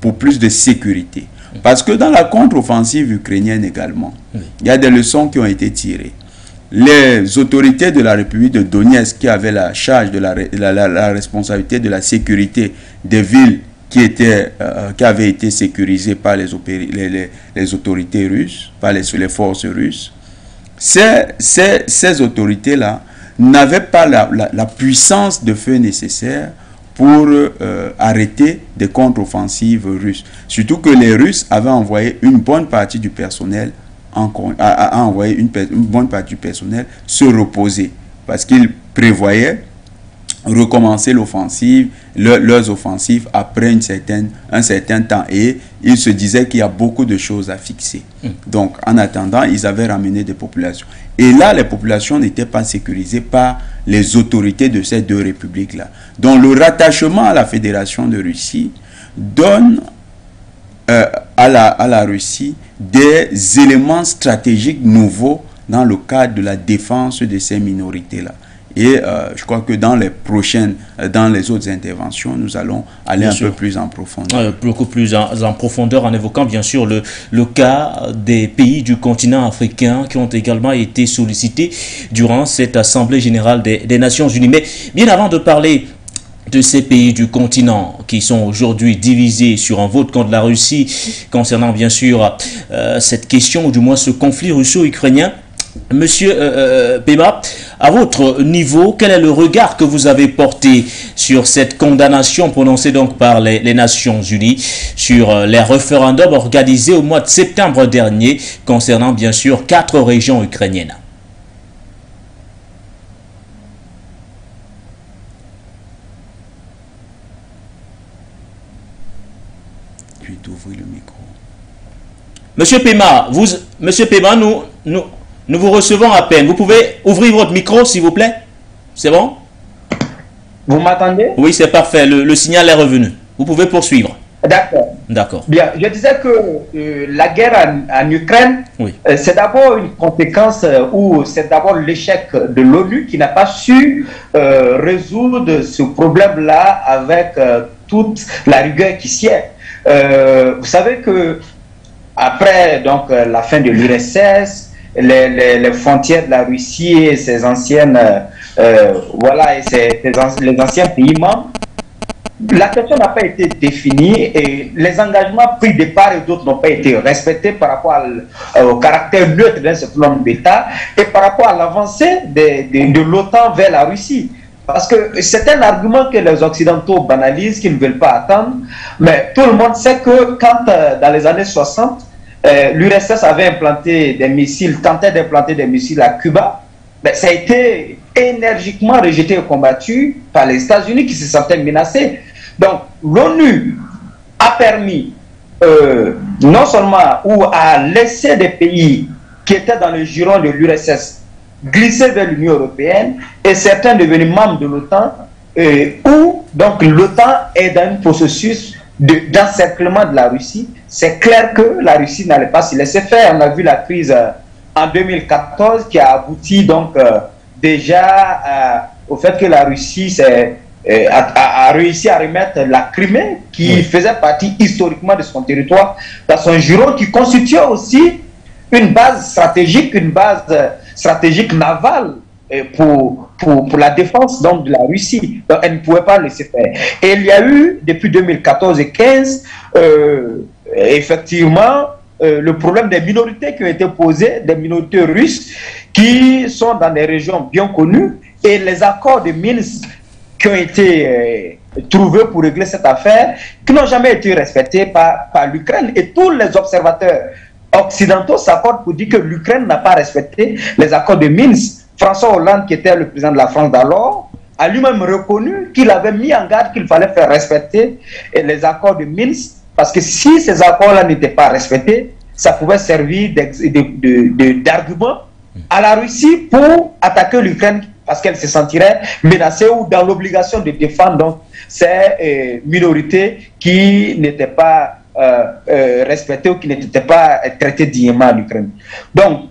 pour plus de sécurité. Parce que dans la contre-offensive ukrainienne également, il y a des leçons qui ont été tirées. Les autorités de la République de Donetsk qui avaient la charge de la, la, responsabilité de la sécurité des villes qui, étaient, euh, qui avaient été sécurisées par les, les, les, autorités russes, par les, les forces russes, ces, ces, ces autorités-là n'avaient pas la, puissance de feu nécessaire pour euh, arrêter des contre-offensives russes. Surtout que les Russes avaient envoyé une bonne partie du personnel, en, a, envoyé une, une, bonne partie du personnel se reposer parce qu'ils prévoyaient recommencer l'offensive, leurs offensives après une certaine, un certain temps. Et ils se disaient qu'il y a beaucoup de choses à fixer. Mm. Donc, en attendant, ils avaient ramené des populations. Et là, les populations n'étaient pas sécurisées par les autorités de ces deux républiques-là. Donc, le rattachement à la Fédération de Russie donne euh, à, la, à la Russie des éléments stratégiques nouveaux dans le cadre de la défense de ces minorités-là. Et euh, je crois que dans les prochaines, euh, dans les autres interventions, nous allons aller un peu plus en profondeur. beaucoup plus en, profondeur en évoquant bien sûr le, le cas des pays du continent africain qui ont également été sollicités durant cette Assemblée générale des, Nations Unies. Mais bien avant de parler de ces pays du continent qui sont aujourd'hui divisés sur un vote contre la Russie concernant bien sûr euh, cette question ou du moins ce conflit russo-ukrainien, Monsieur euh, euh, Pema, à votre niveau, quel est le regard que vous avez porté sur cette condamnation prononcée donc par les, Nations Unies sur euh, les référendums organisés au mois de septembre dernier concernant bien sûr quatre régions ukrainiennes? Le micro. Monsieur Pema, vous, Monsieur Pema, nous, nous, nous vous recevons à peine. Vous pouvez ouvrir votre micro, s'il vous plaît C'est bon? Vous m'attendez? Oui, c'est parfait. Le, signal est revenu. Vous pouvez poursuivre. D'accord. D'accord. Bien, je disais que euh, la guerre en, Ukraine, euh, c'est d'abord une conséquence euh, ou c'est d'abord l'échec de l'ONU qui n'a pas su résoudre ce problème-là avec toute la rigueur qui sied. vous savez que après donc la fin de l'URSS, les, frontières de la Russie et ses anciennes, euh, euh, voilà, et les anciens pays membres, la question n'a pas été définie et les engagements pris de part et d'autre n'ont pas été respectés par rapport euh, au caractère neutre d'un certain nombre d'États et par rapport à l'avancée de, de, l'OTAN vers la Russie. Parce que c'est un argument que les Occidentaux banalisent, qu'ils ne veulent pas attendre, mais tout le monde sait que quand, dans les années 60, euh, l'URSS avait implanté des missiles, tentait d'implanter des missiles à Cuba, mais ça a été énergiquement rejeté et combattu par les États-Unis qui se sentaient menacés. Donc l'ONU a permis euh, non seulement ou a laissé des pays qui étaient dans le giron de l'URSS glisser vers l'Union européenne et certains devenus membres de l'OTAN euh, où donc l'OTAN est dans un processus d'encerclement de, la Russie, c'est clair que la Russie n'allait pas se laisser faire. On a vu la crise euh, en 2014 qui a abouti donc euh, déjà euh, au fait que la Russie a, réussi à remettre la Crimée, qui faisait partie historiquement de son territoire, dans son giron, qui constituait aussi une base stratégique, une base stratégique navale pour, pour, pour, la défense donc, de la Russie. Donc, elle ne pouvait pas laisser faire. Et il y a eu, depuis 2014 et 2015, euh, effectivement, euh, le problème des minorités qui ont été posées, des minorités russes qui sont dans des régions bien connues, et les accords de Minsk qui ont été euh, trouvés pour régler cette affaire, qui n'ont jamais été respectés par, par l'Ukraine. Et tous les observateurs occidentaux s'accordent pour dire que l'Ukraine n'a pas respecté les accords de Minsk François Hollande, qui était le président de la France d'alors, a lui-même reconnu qu'il avait mis en garde qu'il fallait faire respecter les accords de Minsk, parce que si ces accords-là n'étaient pas respectés, ça pouvait servir d'argument à la Russie pour attaquer l'Ukraine parce qu'elle se sentirait menacée ou dans l'obligation de défendre donc, ces euh, minorités qui n'étaient pas euh, euh, respectées ou qui n'étaient pas traitées dignement en Ukraine. Donc,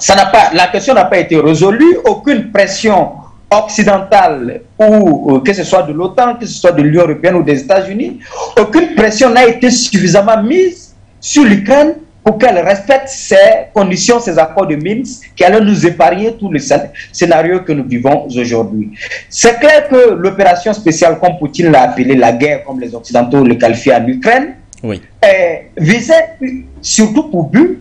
ça pas, la question n'a pas été résolue, aucune pression occidentale ou euh, que ce soit de l'OTAN, que ce soit de l'Union européenne ou des États-Unis, aucune pression n'a été suffisamment mise sur l'Ukraine pour qu'elle respecte ces conditions, ces accords de Minsk qui allaient nous épargner tous les scénarios que nous vivons aujourd'hui. C'est clair que l'opération spéciale, comme Poutine l'a appelée, la guerre, comme les Occidentaux le qualifient en Ukraine, oui. visait surtout pour but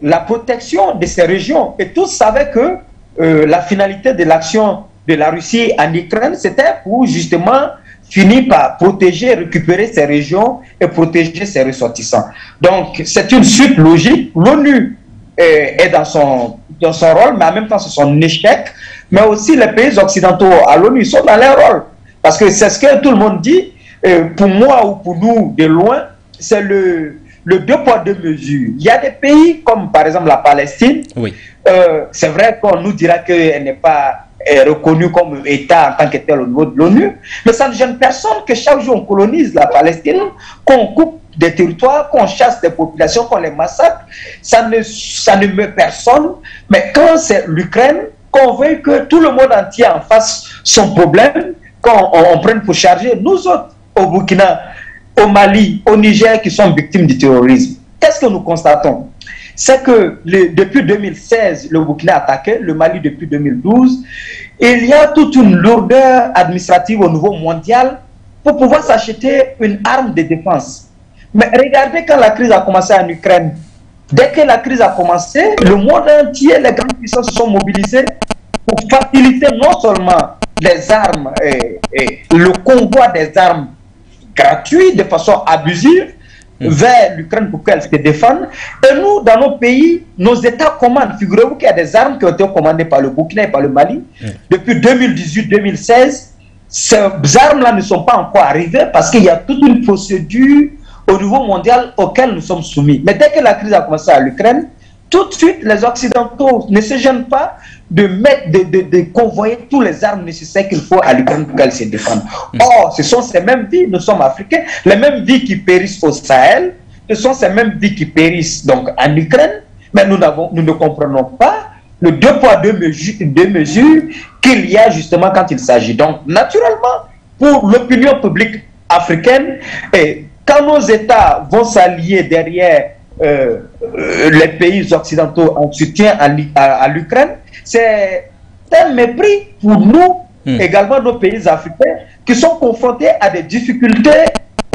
la protection de ces régions. Et tous savaient que euh, la finalité de l'action de la Russie en Ukraine, c'était pour justement finir par protéger, récupérer ces régions et protéger ses ressortissants. Donc, c'est une suite logique. L'ONU est, dans, son, dans son rôle, mais en même temps, c'est son échec. Mais aussi, les pays occidentaux à l'ONU sont dans leur rôle. Parce que c'est ce que tout le monde dit. Euh, pour moi ou pour nous, de loin, c'est le, le deux poids, deux mesures. Il y a des pays comme par exemple la Palestine. Oui. Euh, c'est vrai qu'on nous dira qu'elle n'est pas reconnue comme État en tant que tel au niveau de l'ONU, mais ça ne gêne personne que chaque jour on colonise la Palestine, qu'on coupe des territoires, qu'on chasse des populations, qu'on les massacre. Ça ne, ça ne met personne. Mais quand c'est l'Ukraine, qu'on veut que tout le monde entier en fasse son problème, qu'on on, prenne pour charger, nous autres, au Burkina, au Mali, au Niger, qui sont victimes du terrorisme, qu'est-ce que nous constatons? C'est que depuis 2016, le Burkina a attaqué, le Mali depuis 2012. Il y a toute une lourdeur administrative au niveau mondial pour pouvoir s'acheter une arme de défense. Mais regardez quand la crise a commencé en Ukraine. Dès que la crise a commencé, le monde entier, les grandes puissances se sont mobilisées pour faciliter non seulement les armes et, et le convoi des armes gratuits de façon abusive, Mm. vers l'Ukraine pour qu'elle se défende. Et nous, dans nos pays, nos États commandent. Figurez-vous qu'il y a des armes qui ont été commandées par le Burkina et par le Mali. Mm. Depuis 2018-2016, ces armes-là ne sont pas encore arrivées parce qu'il y a toute une procédure au niveau mondial auquel nous sommes soumis. Mais dès que la crise a commencé à l'Ukraine, tout de suite, les Occidentaux ne se gênent pas de mettre, de, de, de convoyer tous les armes nécessaires qu'il faut à l'Ukraine pour qu'elle se défende. Hmm. Or, ce sont ces mêmes vies, nous sommes africains, les mêmes vies qui périssent au Sahel, ce sont ces mêmes vies qui périssent donc en Ukraine, mais nous, nous ne comprenons pas le deux poids, deux mesures, deux mesures qu'il y a justement quand il s'agit. Donc, naturellement, pour l'opinion publique africaine, et quand nos États vont s'allier derrière euh, les pays occidentaux en soutien à, l'Ukraine, c'est un mépris pour nous, hmm. également nos pays africains, qui sont confrontés à des difficultés,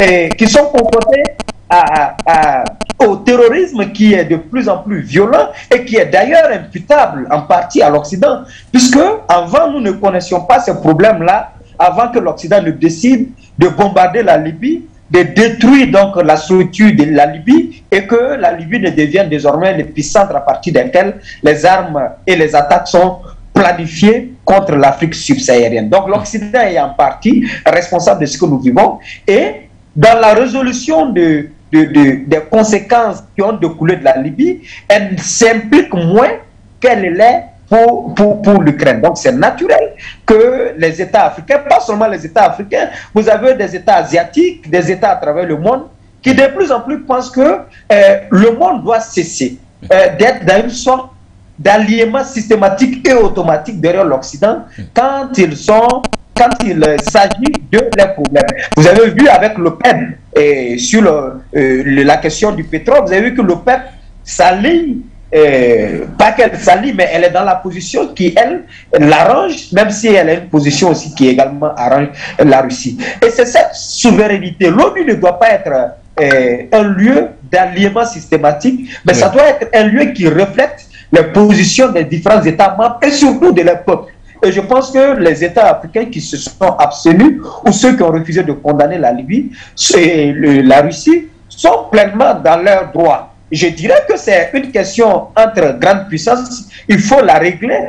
et qui sont confrontés à, au terrorisme qui est de plus en plus violent et qui est d'ailleurs imputable en partie à l'Occident, puisque avant nous ne connaissions pas ces problèmes-là, avant que l'Occident ne décide de bombarder la Libye de détruire donc la structure de la Libye et que la Libye ne devienne désormais l'épicentre à partir duquel les armes et les attaques sont planifiées contre l'Afrique subsaharienne. Donc l'Occident est en partie responsable de ce que nous vivons et dans la résolution de, de, des conséquences qui ont découlé de la Libye, elle s'implique moins qu'elle l'est pour, pour, l'Ukraine. Donc c'est naturel que les États africains, pas seulement les États africains, vous avez des États asiatiques, des États à travers le monde, qui de plus en plus pensent que euh, le monde doit cesser euh, d'être dans une sorte d'alliement systématique et automatique derrière l'Occident quand ils sont quand il s'agit de leurs problèmes. Vous avez vu avec l'OPEP et sur euh, la question du pétrole, vous avez vu que l'OPEP s'allie euh, pas qu'elle s'allie, mais elle est dans la position qui, elle, l'arrange, même si elle a une position aussi qui également arrange la Russie. Et c'est cette souveraineté. L'ONU ne doit pas être euh, un lieu d'alliement systématique, mais ça doit être un lieu qui reflète les positions des différents États membres et surtout de leurs peuples. Et je pense que les États africains qui se sont abstenus ou ceux qui ont refusé de condamner la Libye et la Russie sont pleinement dans leurs droits je dirais que c'est une question entre grandes puissances. Il faut la régler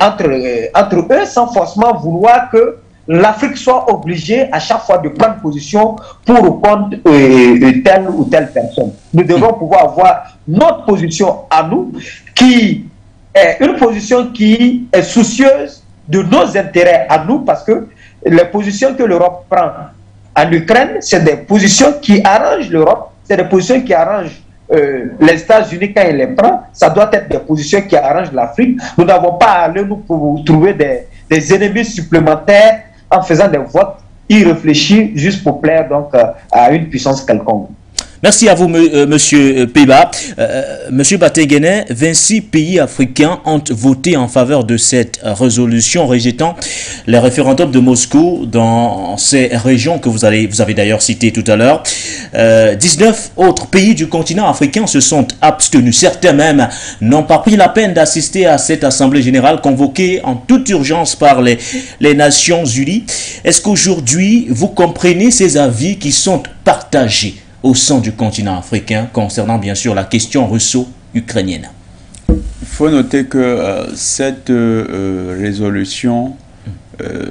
entre, euh, entre eux sans forcément vouloir que l'Afrique soit obligée à chaque fois de prendre position pour ou contre euh, telle ou telle personne. Nous devons pouvoir avoir notre position à nous qui est une position qui est soucieuse de nos intérêts à nous parce que les positions que l'Europe prend en Ukraine, c'est des positions qui arrangent l'Europe, c'est des positions qui arrangent euh, les États-Unis, quand ils les prennent, ça doit être des positions qui arrangent l'Afrique. Nous n'avons pas à aller nous trouver des, ennemis supplémentaires en faisant des votes irréfléchis juste pour plaire donc à une puissance quelconque. Merci à vous, euh, Monsieur euh, Peba. Euh, monsieur Bateguenet, 26 pays africains ont voté en faveur de cette résolution rejetant les référendums de Moscou dans ces régions que vous, allez, vous avez d'ailleurs citées tout à l'heure. 19 autres pays du continent africain se sont abstenus. Certains même n'ont pas pris la peine d'assister à cette Assemblée générale convoquée en toute urgence par les Nations Unies. Est-ce qu'aujourd'hui, vous comprenez ces avis qui sont partagés? Au sein du continent africain concernant bien sûr la question russo-ukrainienne. Il faut noter que euh, cette euh, euh, résolution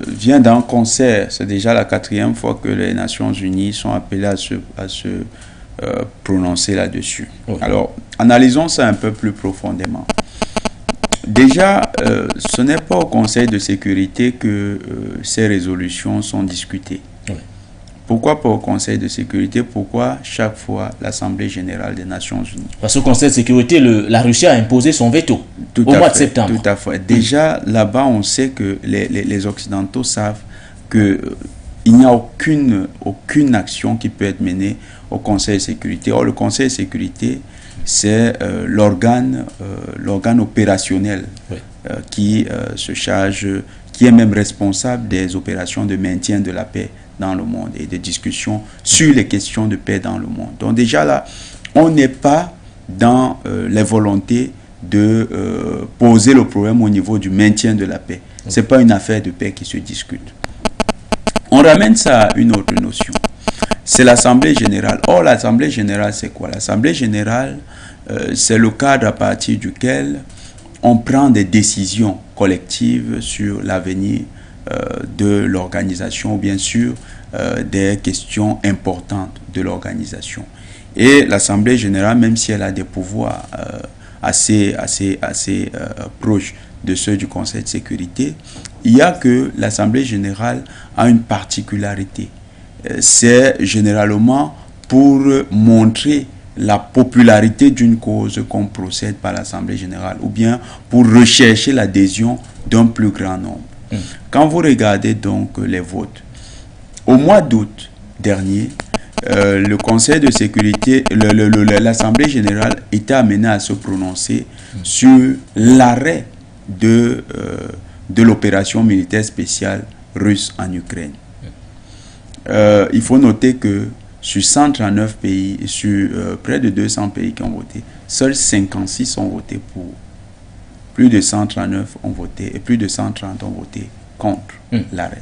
vient d'un concert. C'est déjà la quatrième fois que les Nations Unies sont appelées à se, à se prononcer là-dessus. Alors, analysons ça un peu plus profondément. Déjà, ce n'est pas au Conseil de sécurité que ces résolutions sont discutées. Pourquoi pas au Conseil de sécurité? Pourquoi chaque fois l'Assemblée générale des Nations unies? Parce qu'au Conseil de sécurité, la Russie a imposé son veto au mois de septembre. Tout à fait. Déjà, là-bas, on sait que les, Occidentaux savent qu'il euh, n'y a aucune, aucune action qui peut être menée au Conseil de sécurité. Or, le Conseil de sécurité, c'est euh, l'organe euh, l'organe opérationnel qui se charge, qui est même responsable des opérations de maintien de la paix dans le monde et des discussions sur les questions de paix dans le monde. Donc déjà là, on n'est pas dans euh, les volontés de euh, poser le problème au niveau du maintien de la paix. Ce n'est pas une affaire de paix qui se discute. On ramène ça à une autre notion. C'est l'Assemblée générale. Or, l'Assemblée générale, c'est quoi? L'Assemblée générale, euh, c'est le cadre à partir duquel on prend des décisions collectives sur l'avenir de l'organisation, bien sûr, euh, des questions importantes de l'organisation. Et l'Assemblée générale, même si elle a des pouvoirs euh, assez, assez, assez proches de ceux du Conseil de sécurité, il y a que l'Assemblée générale a une particularité. C'est généralement pour montrer la popularité d'une cause qu'on procède par l'Assemblée générale ou bien pour rechercher l'adhésion d'un plus grand nombre. Quand vous regardez donc les votes, au mois d'août dernier, euh, le Conseil de sécurité, l'Assemblée générale était amenée à se prononcer sur l'arrêt de, euh, de l'opération militaire spéciale russe en Ukraine. Euh, il faut noter que sur 139 pays, sur près de 200 pays qui ont voté, seuls 56 ont voté pour plus de 139 ont voté et plus de 130 ont voté contre hmm. l'arrêt.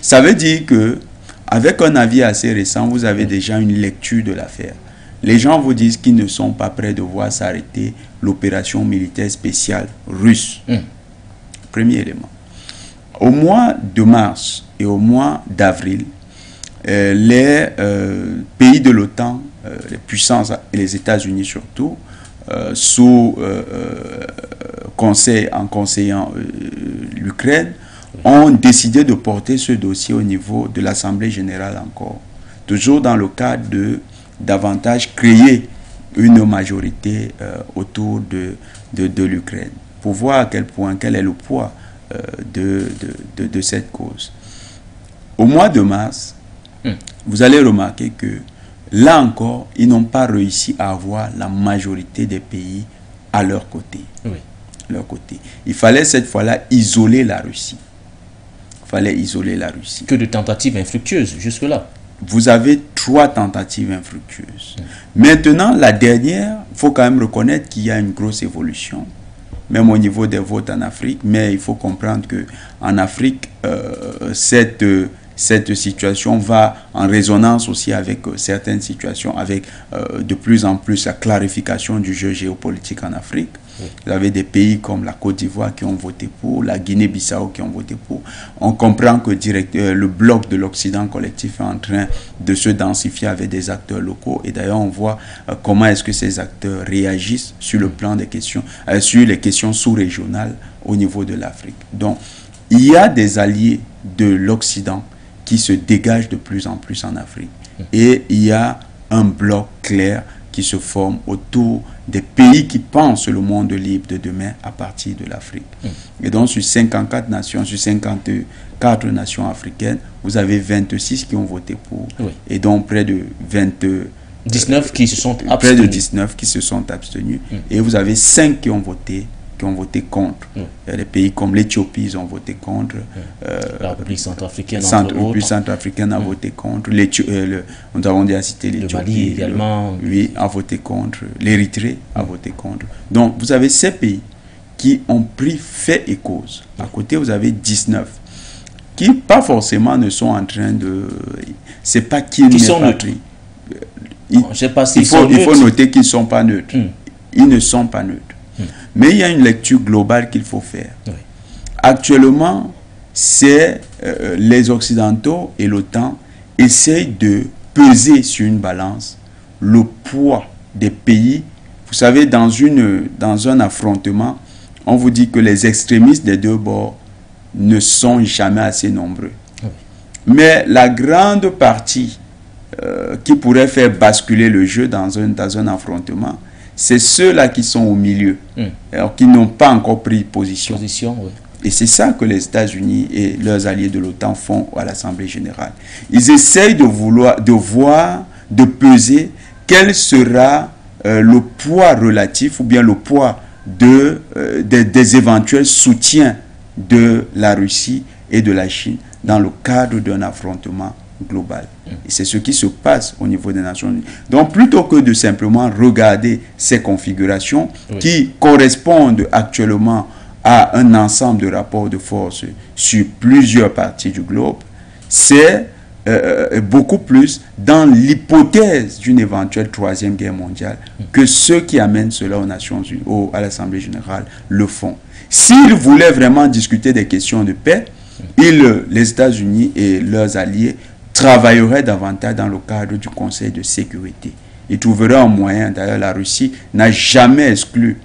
Ça veut dire que avec un avis assez récent, vous avez déjà une lecture de l'affaire. Les gens vous disent qu'ils ne sont pas prêts de voir s'arrêter l'opération militaire spéciale russe. Hmm. Premier élément. Au mois de mars et au mois d'avril, euh, les euh, pays de l'OTAN, euh, les puissances et les États-Unis surtout, sous conseil, en conseillant l'Ukraine, ont décidé de porter ce dossier au niveau de l'Assemblée générale encore. Toujours dans le cadre de davantage créer une majorité euh, autour de, de, l'Ukraine, pour voir à quel point, quel est le poids euh, de, de, de, cette cause. Au mois de mars, hmm. vous allez remarquer que là encore, ils n'ont pas réussi à avoir la majorité des pays à leur côté. Oui leur côté. Il fallait cette fois-là isoler la Russie. Fallait isoler la Russie. Que de tentatives infructueuses jusque-là. Vous avez trois tentatives infructueuses. Maintenant, la dernière, il faut quand même reconnaître qu'il y a une grosse évolution, même au niveau des votes en Afrique. Mais il faut comprendre que en Afrique, euh, cette cette situation va en résonance aussi avec euh, certaines situations, avec euh, de plus en plus la clarification du jeu géopolitique en Afrique. Vous avez des pays comme la Côte d'Ivoire qui ont voté pour, la Guinée-Bissau qui ont voté pour. On comprend que direct, euh, le bloc de l'Occident collectif est en train de se densifier avec des acteurs locaux. Et d'ailleurs, on voit comment est-ce que ces acteurs réagissent sur le plan des questions, sur les questions sous-régionales au niveau de l'Afrique. Donc, il y a des alliés de l'Occident qui se dégage de plus en plus en Afrique. Et il y a un bloc clair qui se forment autour des pays qui pensent le monde libre de demain à partir de l'Afrique. Et donc sur 54 nations, sur 54 nations africaines, vous avez 26 qui ont voté pour. Et donc près de 20 19 qui se sont abstenus. Près de 19 qui se sont abstenus. Et vous avez 5 qui ont voté qui ont voté contre. Les pays comme l'Éthiopie, ils ont voté contre. Euh, la République centrafricaine, Centre, La République centrafricaine a voté contre. Euh, le, nous avons déjà cité l'Éthiopie. également. oui, a voté contre. L'Érythrée a voté contre. Donc, vous avez ces pays qui ont pris fait et cause. À côté, vous avez 19 qui, pas forcément, ne sont en train de... C'est pas qui, qui sont neutres. Il, il, faut, il faut noter qu'ils ne sont pas neutres. Ils ne sont pas neutres. Mais il y a une lecture globale qu'il faut faire. Actuellement, c'est euh, les Occidentaux et l'OTAN essayent de peser sur une balance le poids des pays. Vous savez, dans, une, dans un affrontement, on vous dit que les extrémistes des deux bords ne sont jamais assez nombreux. Mais la grande partie euh, qui pourrait faire basculer le jeu dans un, dans un affrontement, c'est ceux-là qui sont au milieu, hmm. alors qui n'ont pas encore pris position. Et c'est ça que les États-Unis et leurs alliés de l'OTAN font à l'Assemblée générale. Ils essayent de, vouloir, de voir, de peser quel sera euh, le poids relatif ou bien le poids de, euh, des éventuels soutiens de la Russie et de la Chine dans le cadre d'un affrontement global. Et c'est ce qui se passe au niveau des Nations Unies. Donc plutôt que de simplement regarder ces configurations qui correspondent actuellement à un ensemble de rapports de force sur plusieurs parties du globe, c'est euh, beaucoup plus dans l'hypothèse d'une éventuelle troisième guerre mondiale que ceux qui amènent cela aux Nations Unies, à l'Assemblée générale, le font. S'ils voulaient vraiment discuter des questions de paix, ils, les États-Unis et leurs alliés travaillerait davantage dans le cadre du Conseil de sécurité. Il trouverait un moyen, d'ailleurs la Russie n'a jamais exclu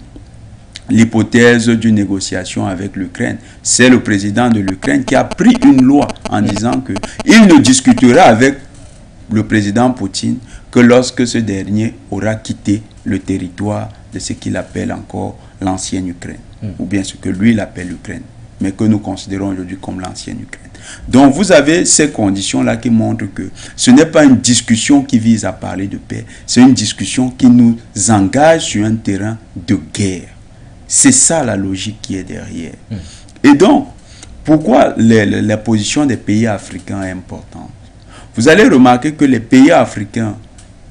l'hypothèse d'une négociation avec l'Ukraine. C'est le président de l'Ukraine qui a pris une loi en disant qu'il ne discutera avec le président Poutine que lorsque ce dernier aura quitté le territoire de ce qu'il appelle encore l'ancienne Ukraine, hmm. ou bien ce que lui il appelle l'Ukraine, mais que nous considérons aujourd'hui comme l'ancienne Ukraine. Donc vous avez ces conditions-là qui montrent que ce n'est pas une discussion qui vise à parler de paix, c'est une discussion qui nous engage sur un terrain de guerre. C'est ça la logique qui est derrière. Hmm. Et donc, pourquoi la position des pays africains est importante Vous allez remarquer que les pays africains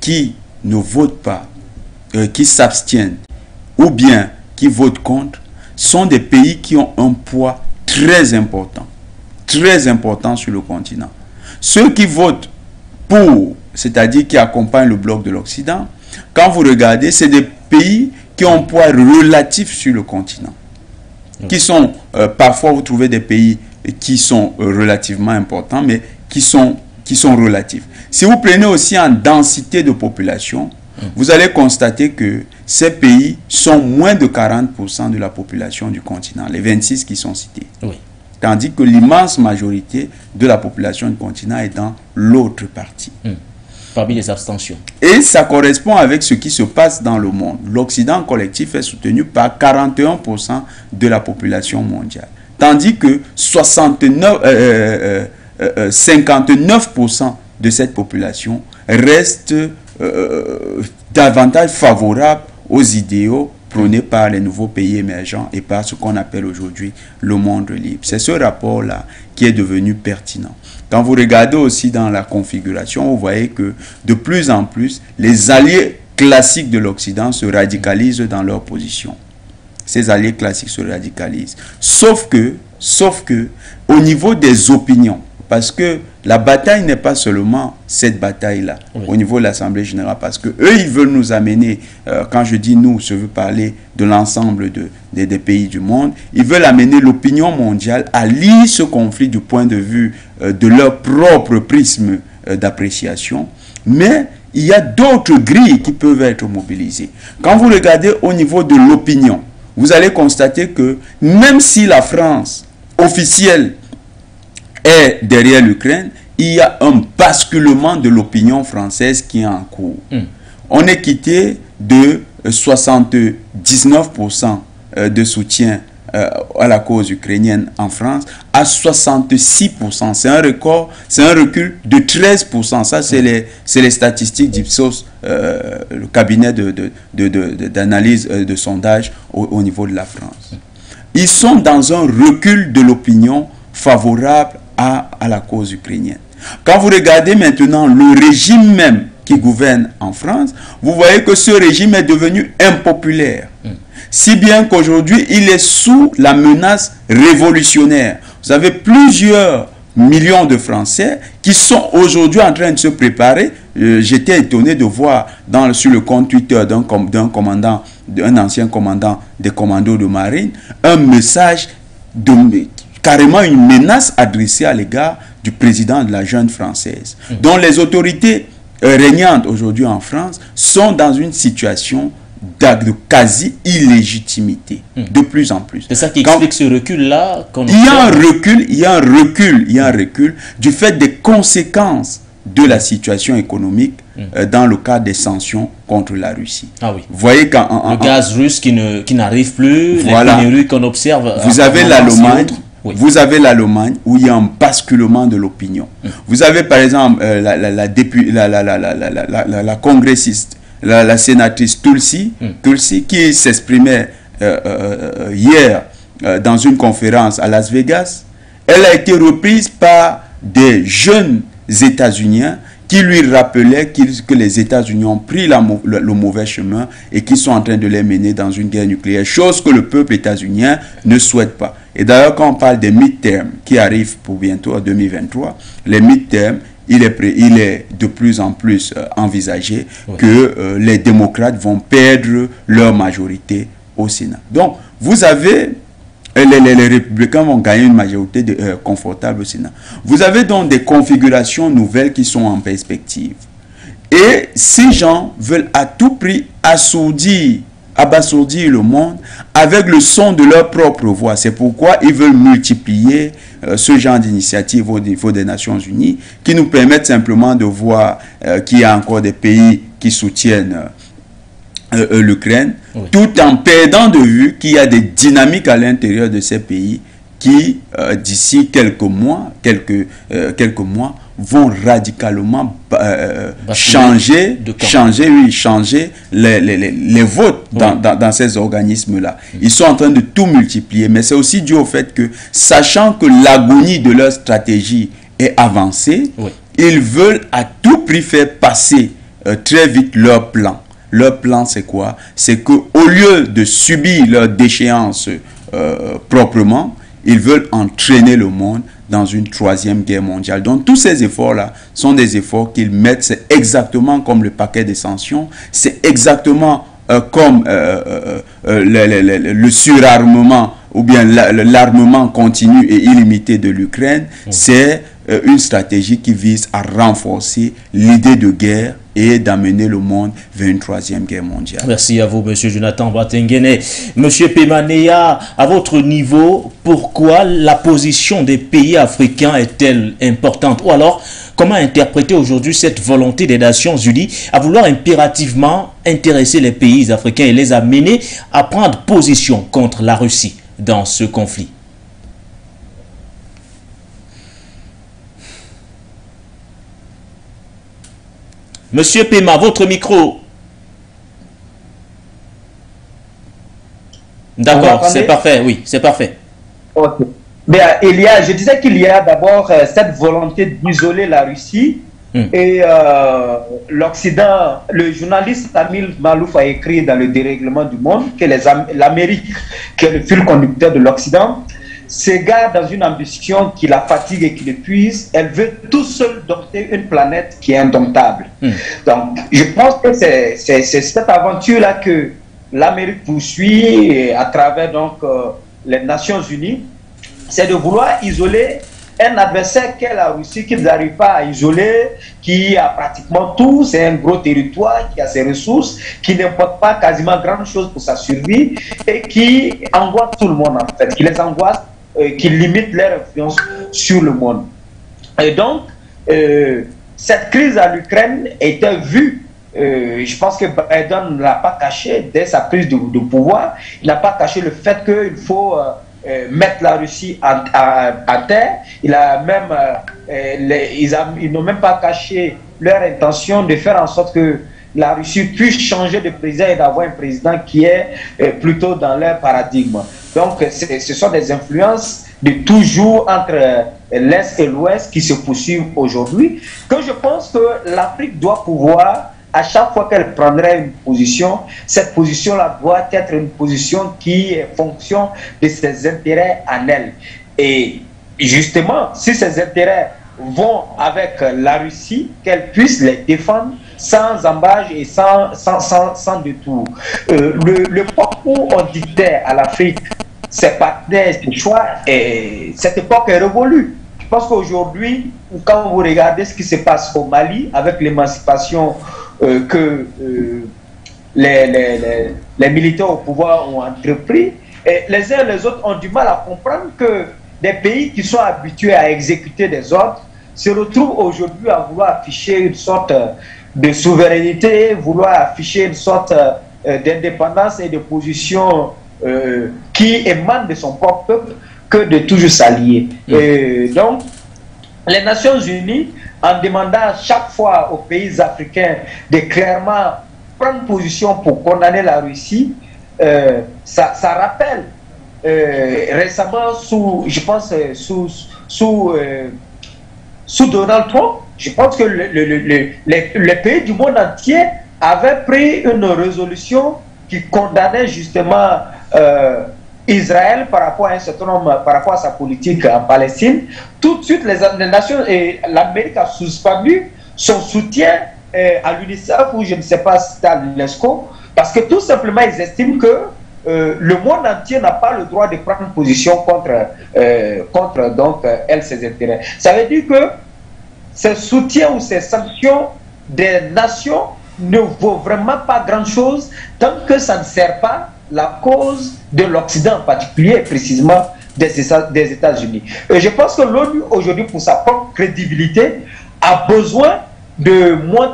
qui ne votent pas, euh, qui s'abstiennent, ou bien qui votent contre, sont des pays qui ont un poids très important très important sur le continent. Ceux qui votent pour, c'est-à-dire qui accompagnent le bloc de l'Occident, quand vous regardez, c'est des pays qui ont un poids relatif sur le continent. Qui sont, euh, parfois vous trouvez des pays qui sont euh, relativement importants, mais qui sont, qui sont relatifs. Si vous prenez aussi en densité de population, vous allez constater que ces pays sont moins de 40% de la population du continent, les 26 qui sont cités. Oui tandis que l'immense majorité de la population du continent est dans l'autre partie. Hmm. Parmi les abstentions. Et ça correspond avec ce qui se passe dans le monde. L'Occident collectif est soutenu par 41% de la population mondiale, tandis que 69, 59% euh, euh, euh, de cette population reste davantage favorable aux idéaux prôné par les nouveaux pays émergents et par ce qu'on appelle aujourd'hui le monde libre. C'est ce rapport-là qui est devenu pertinent. Quand vous regardez aussi dans la configuration, vous voyez que de plus en plus, les alliés classiques de l'Occident se radicalisent dans leur position. Ces alliés classiques se radicalisent. Sauf que, sauf que, au niveau des opinions, parce que la bataille n'est pas seulement cette bataille-là au niveau de l'Assemblée générale, parce que eux, ils veulent nous amener, euh, quand je dis nous, je veux parler de l'ensemble de, des pays du monde, ils veulent amener l'opinion mondiale à lire ce conflit du point de vue euh, de leur propre prisme euh, d'appréciation. Mais il y a d'autres grilles qui peuvent être mobilisées. Quand vous regardez au niveau de l'opinion, vous allez constater que même si la France officielle est derrière l'Ukraine, il y a un basculement de l'opinion française qui est en cours. Hmm. on est quitté de 79% de soutien à la cause ukrainienne en France à 66%. C'est un record, c'est un recul de 13%. Ça, c'est les, les statistiques d'Ipsos, le cabinet d'analyse de, de, de, sondage au, au, niveau de la France. Ils sont dans un recul de l'opinion favorable à, à la cause ukrainienne. Quand vous regardez maintenant le régime même qui gouverne en France, vous voyez que ce régime est devenu impopulaire. Si bien qu'aujourd'hui, il est sous la menace révolutionnaire. Vous avez plusieurs millions de Français qui sont aujourd'hui en train de se préparer. Euh, J'étais étonné de voir dans, sur le compte Twitter d'un commandant, d'un ancien commandant des commandos de marine, un message de, carrément une menace adressée à l'égard du président de la jeune française, mmh. dont les autorités régnantes aujourd'hui en France sont dans une situation de quasi-illégitimité, mmh. de plus en plus. C'est ça qui explique Quand, ce recul-là Il y a un recul, il y a un recul, il y a un recul du fait des conséquences de la situation économique mmh. euh, dans le cadre des sanctions contre la Russie. Ah oui. Vous voyez quand... Le gaz russe qui n'arrive qui plus, voilà. les qu'on observe... Vous avez l'Allemagne oui. Vous avez l'Allemagne où il y a un basculement de l'opinion. Mmh. Vous avez par exemple euh, la, la, la, congressiste, la, sénatrice Tulsi, mmh. Tulsi qui s'exprimait euh, euh, hier dans une conférence à Las Vegas. Elle a été reprise par des jeunes États-Uniens qui lui rappelaient qu que les États-Unis ont pris la, le, le, mauvais chemin et qu'ils sont en train de les mener dans une guerre nucléaire, chose que le peuple états-unien ne souhaite pas. Et d'ailleurs, quand on parle des midterms qui arrivent pour bientôt en 2023, les midterms, il est, il est de plus en plus euh, envisagé oui. que euh, les démocrates vont perdre leur majorité au Sénat. Donc, vous avez les, les, les, républicains vont gagner une majorité de, euh, confortable au Sénat. Vous avez donc des configurations nouvelles qui sont en perspective. Et ces gens veulent à tout prix assourdir, abasourdir le monde avec le son de leur propre voix. C'est pourquoi ils veulent multiplier euh, ce genre d'initiative au niveau des Nations Unies qui nous permettent simplement de voir euh, qu'il y a encore des pays qui soutiennent euh, l'Ukraine, oui. tout en perdant de vue qu'il y a des dynamiques à l'intérieur de ces pays qui, d'ici quelques mois, quelques, quelques mois, vont radicalement changer, changer, oui, changer les, les, les, les votes oui. dans, dans, dans, ces organismes-là. Mmh. Ils sont en train de tout multiplier, mais c'est aussi dû au fait que, sachant que l'agonie de leur stratégie est avancée, oui. ils veulent à tout prix faire passer très vite leur plan. Leur plan, c'est quoi? C'est qu'au lieu de subir leur déchéance euh, proprement, ils veulent entraîner le monde dans une troisième guerre mondiale. Donc tous ces efforts-là sont des efforts qu'ils mettent, c'est exactement comme le paquet des sanctions, c'est exactement euh, comme euh, le, le, le, surarmement ou bien l'armement continu et illimité de l'Ukraine, mmh. c'est une stratégie qui vise à renforcer l'idée de guerre et d'amener le monde vers une troisième guerre mondiale. Merci à vous, Monsieur Jonathan Batengene. Monsieur Pemanea, à votre niveau, pourquoi la position des pays africains est-elle importante? Ou alors, comment interpréter aujourd'hui cette volonté des Nations Unies à vouloir impérativement intéresser les pays africains et les amener à prendre position contre la Russie dans ce conflit? Monsieur Pema, votre micro. D'accord, c'est parfait, oui, c'est parfait. Ok. Mais il y a, je disais qu'il y a d'abord euh, cette volonté d'isoler la Russie mm. et euh, l'Occident. Le journaliste Tamil Malouf a écrit dans le dérèglement du monde que l'Amérique, qui est le fil conducteur de l'Occident, s'égare dans une ambition qui la fatigue et qui l'épuise. Elle veut tout seul dompter une planète qui est indomptable. Mm. Donc, je pense que c'est cette aventure-là que l'Amérique poursuit à travers donc euh, les Nations Unies, c'est de vouloir isoler un adversaire qu'est la Russie qu'ils n'arrivent pas à isoler, qui a pratiquement tout, c'est un gros territoire, qui a ses ressources, qui n'importe pas quasiment grand chose pour sa survie et qui angoisse tout le monde en fait, qui les angoisse euh, qui limitent leur influence sur le monde. Et donc, euh, cette crise à l'Ukraine était vue euh, je pense que Biden ne l'a pas caché dès sa prise de, pouvoir. Il n'a pas caché le fait qu'il faut mettre la Russie en, terre. Il a même, ils, n'ont même pas caché leur intention de faire en sorte que la Russie puisse changer de président et d'avoir un président qui est plutôt dans leur paradigme. Donc, ce sont des influences de toujours entre l'Est et l'Ouest qui se poursuivent aujourd'hui, que je pense que l'Afrique doit pouvoir à chaque fois qu'elle prendrait une position, cette position-là doit être une position qui est fonction de ses intérêts en elle. Et justement, si ces intérêts vont avec la Russie, qu'elle puisse les défendre sans embâche et sans, sans, sans, sans détour. Euh, le, le où on dictait à l'Afrique ses partenaires, ses choix, et cette époque est révolue. Je pense qu'aujourd'hui, quand vous regardez ce qui se passe au Mali avec l'émancipation euh, que euh, les, les, les, militaires au pouvoir ont entrepris. Et les uns et les autres ont du mal à comprendre que des pays qui sont habitués à exécuter des ordres se retrouvent aujourd'hui à vouloir afficher une sorte de souveraineté, vouloir afficher une sorte euh, d'indépendance et de position qui émane de son propre peuple que de toujours s'allier. Mm. Donc, les Nations Unies en demandant chaque fois aux pays africains de clairement prendre position pour condamner la Russie, euh, ça, rappelle euh, récemment sous, je pense, euh, sous, sous, sous Donald Trump, je pense que les pays du monde entier avaient pris une résolution qui condamnait justement Israël par rapport à un certain nombre, par rapport à sa politique en Palestine, tout de suite les, nations et l'Amérique a suspendu son soutien euh, à l'UNICEF ou je ne sais pas si à l'UNESCO, parce que tout simplement ils estiment que euh, le monde entier n'a pas le droit de prendre position contre, euh, contre donc, elle, ses intérêts. Ça veut dire que ces soutiens ou ces sanctions des nations ne vaut vraiment pas grand-chose tant que ça ne sert pas la cause de l'Occident en particulier, précisément des, États-Unis. Et je pense que l'ONU aujourd'hui, pour sa propre crédibilité, a besoin de moins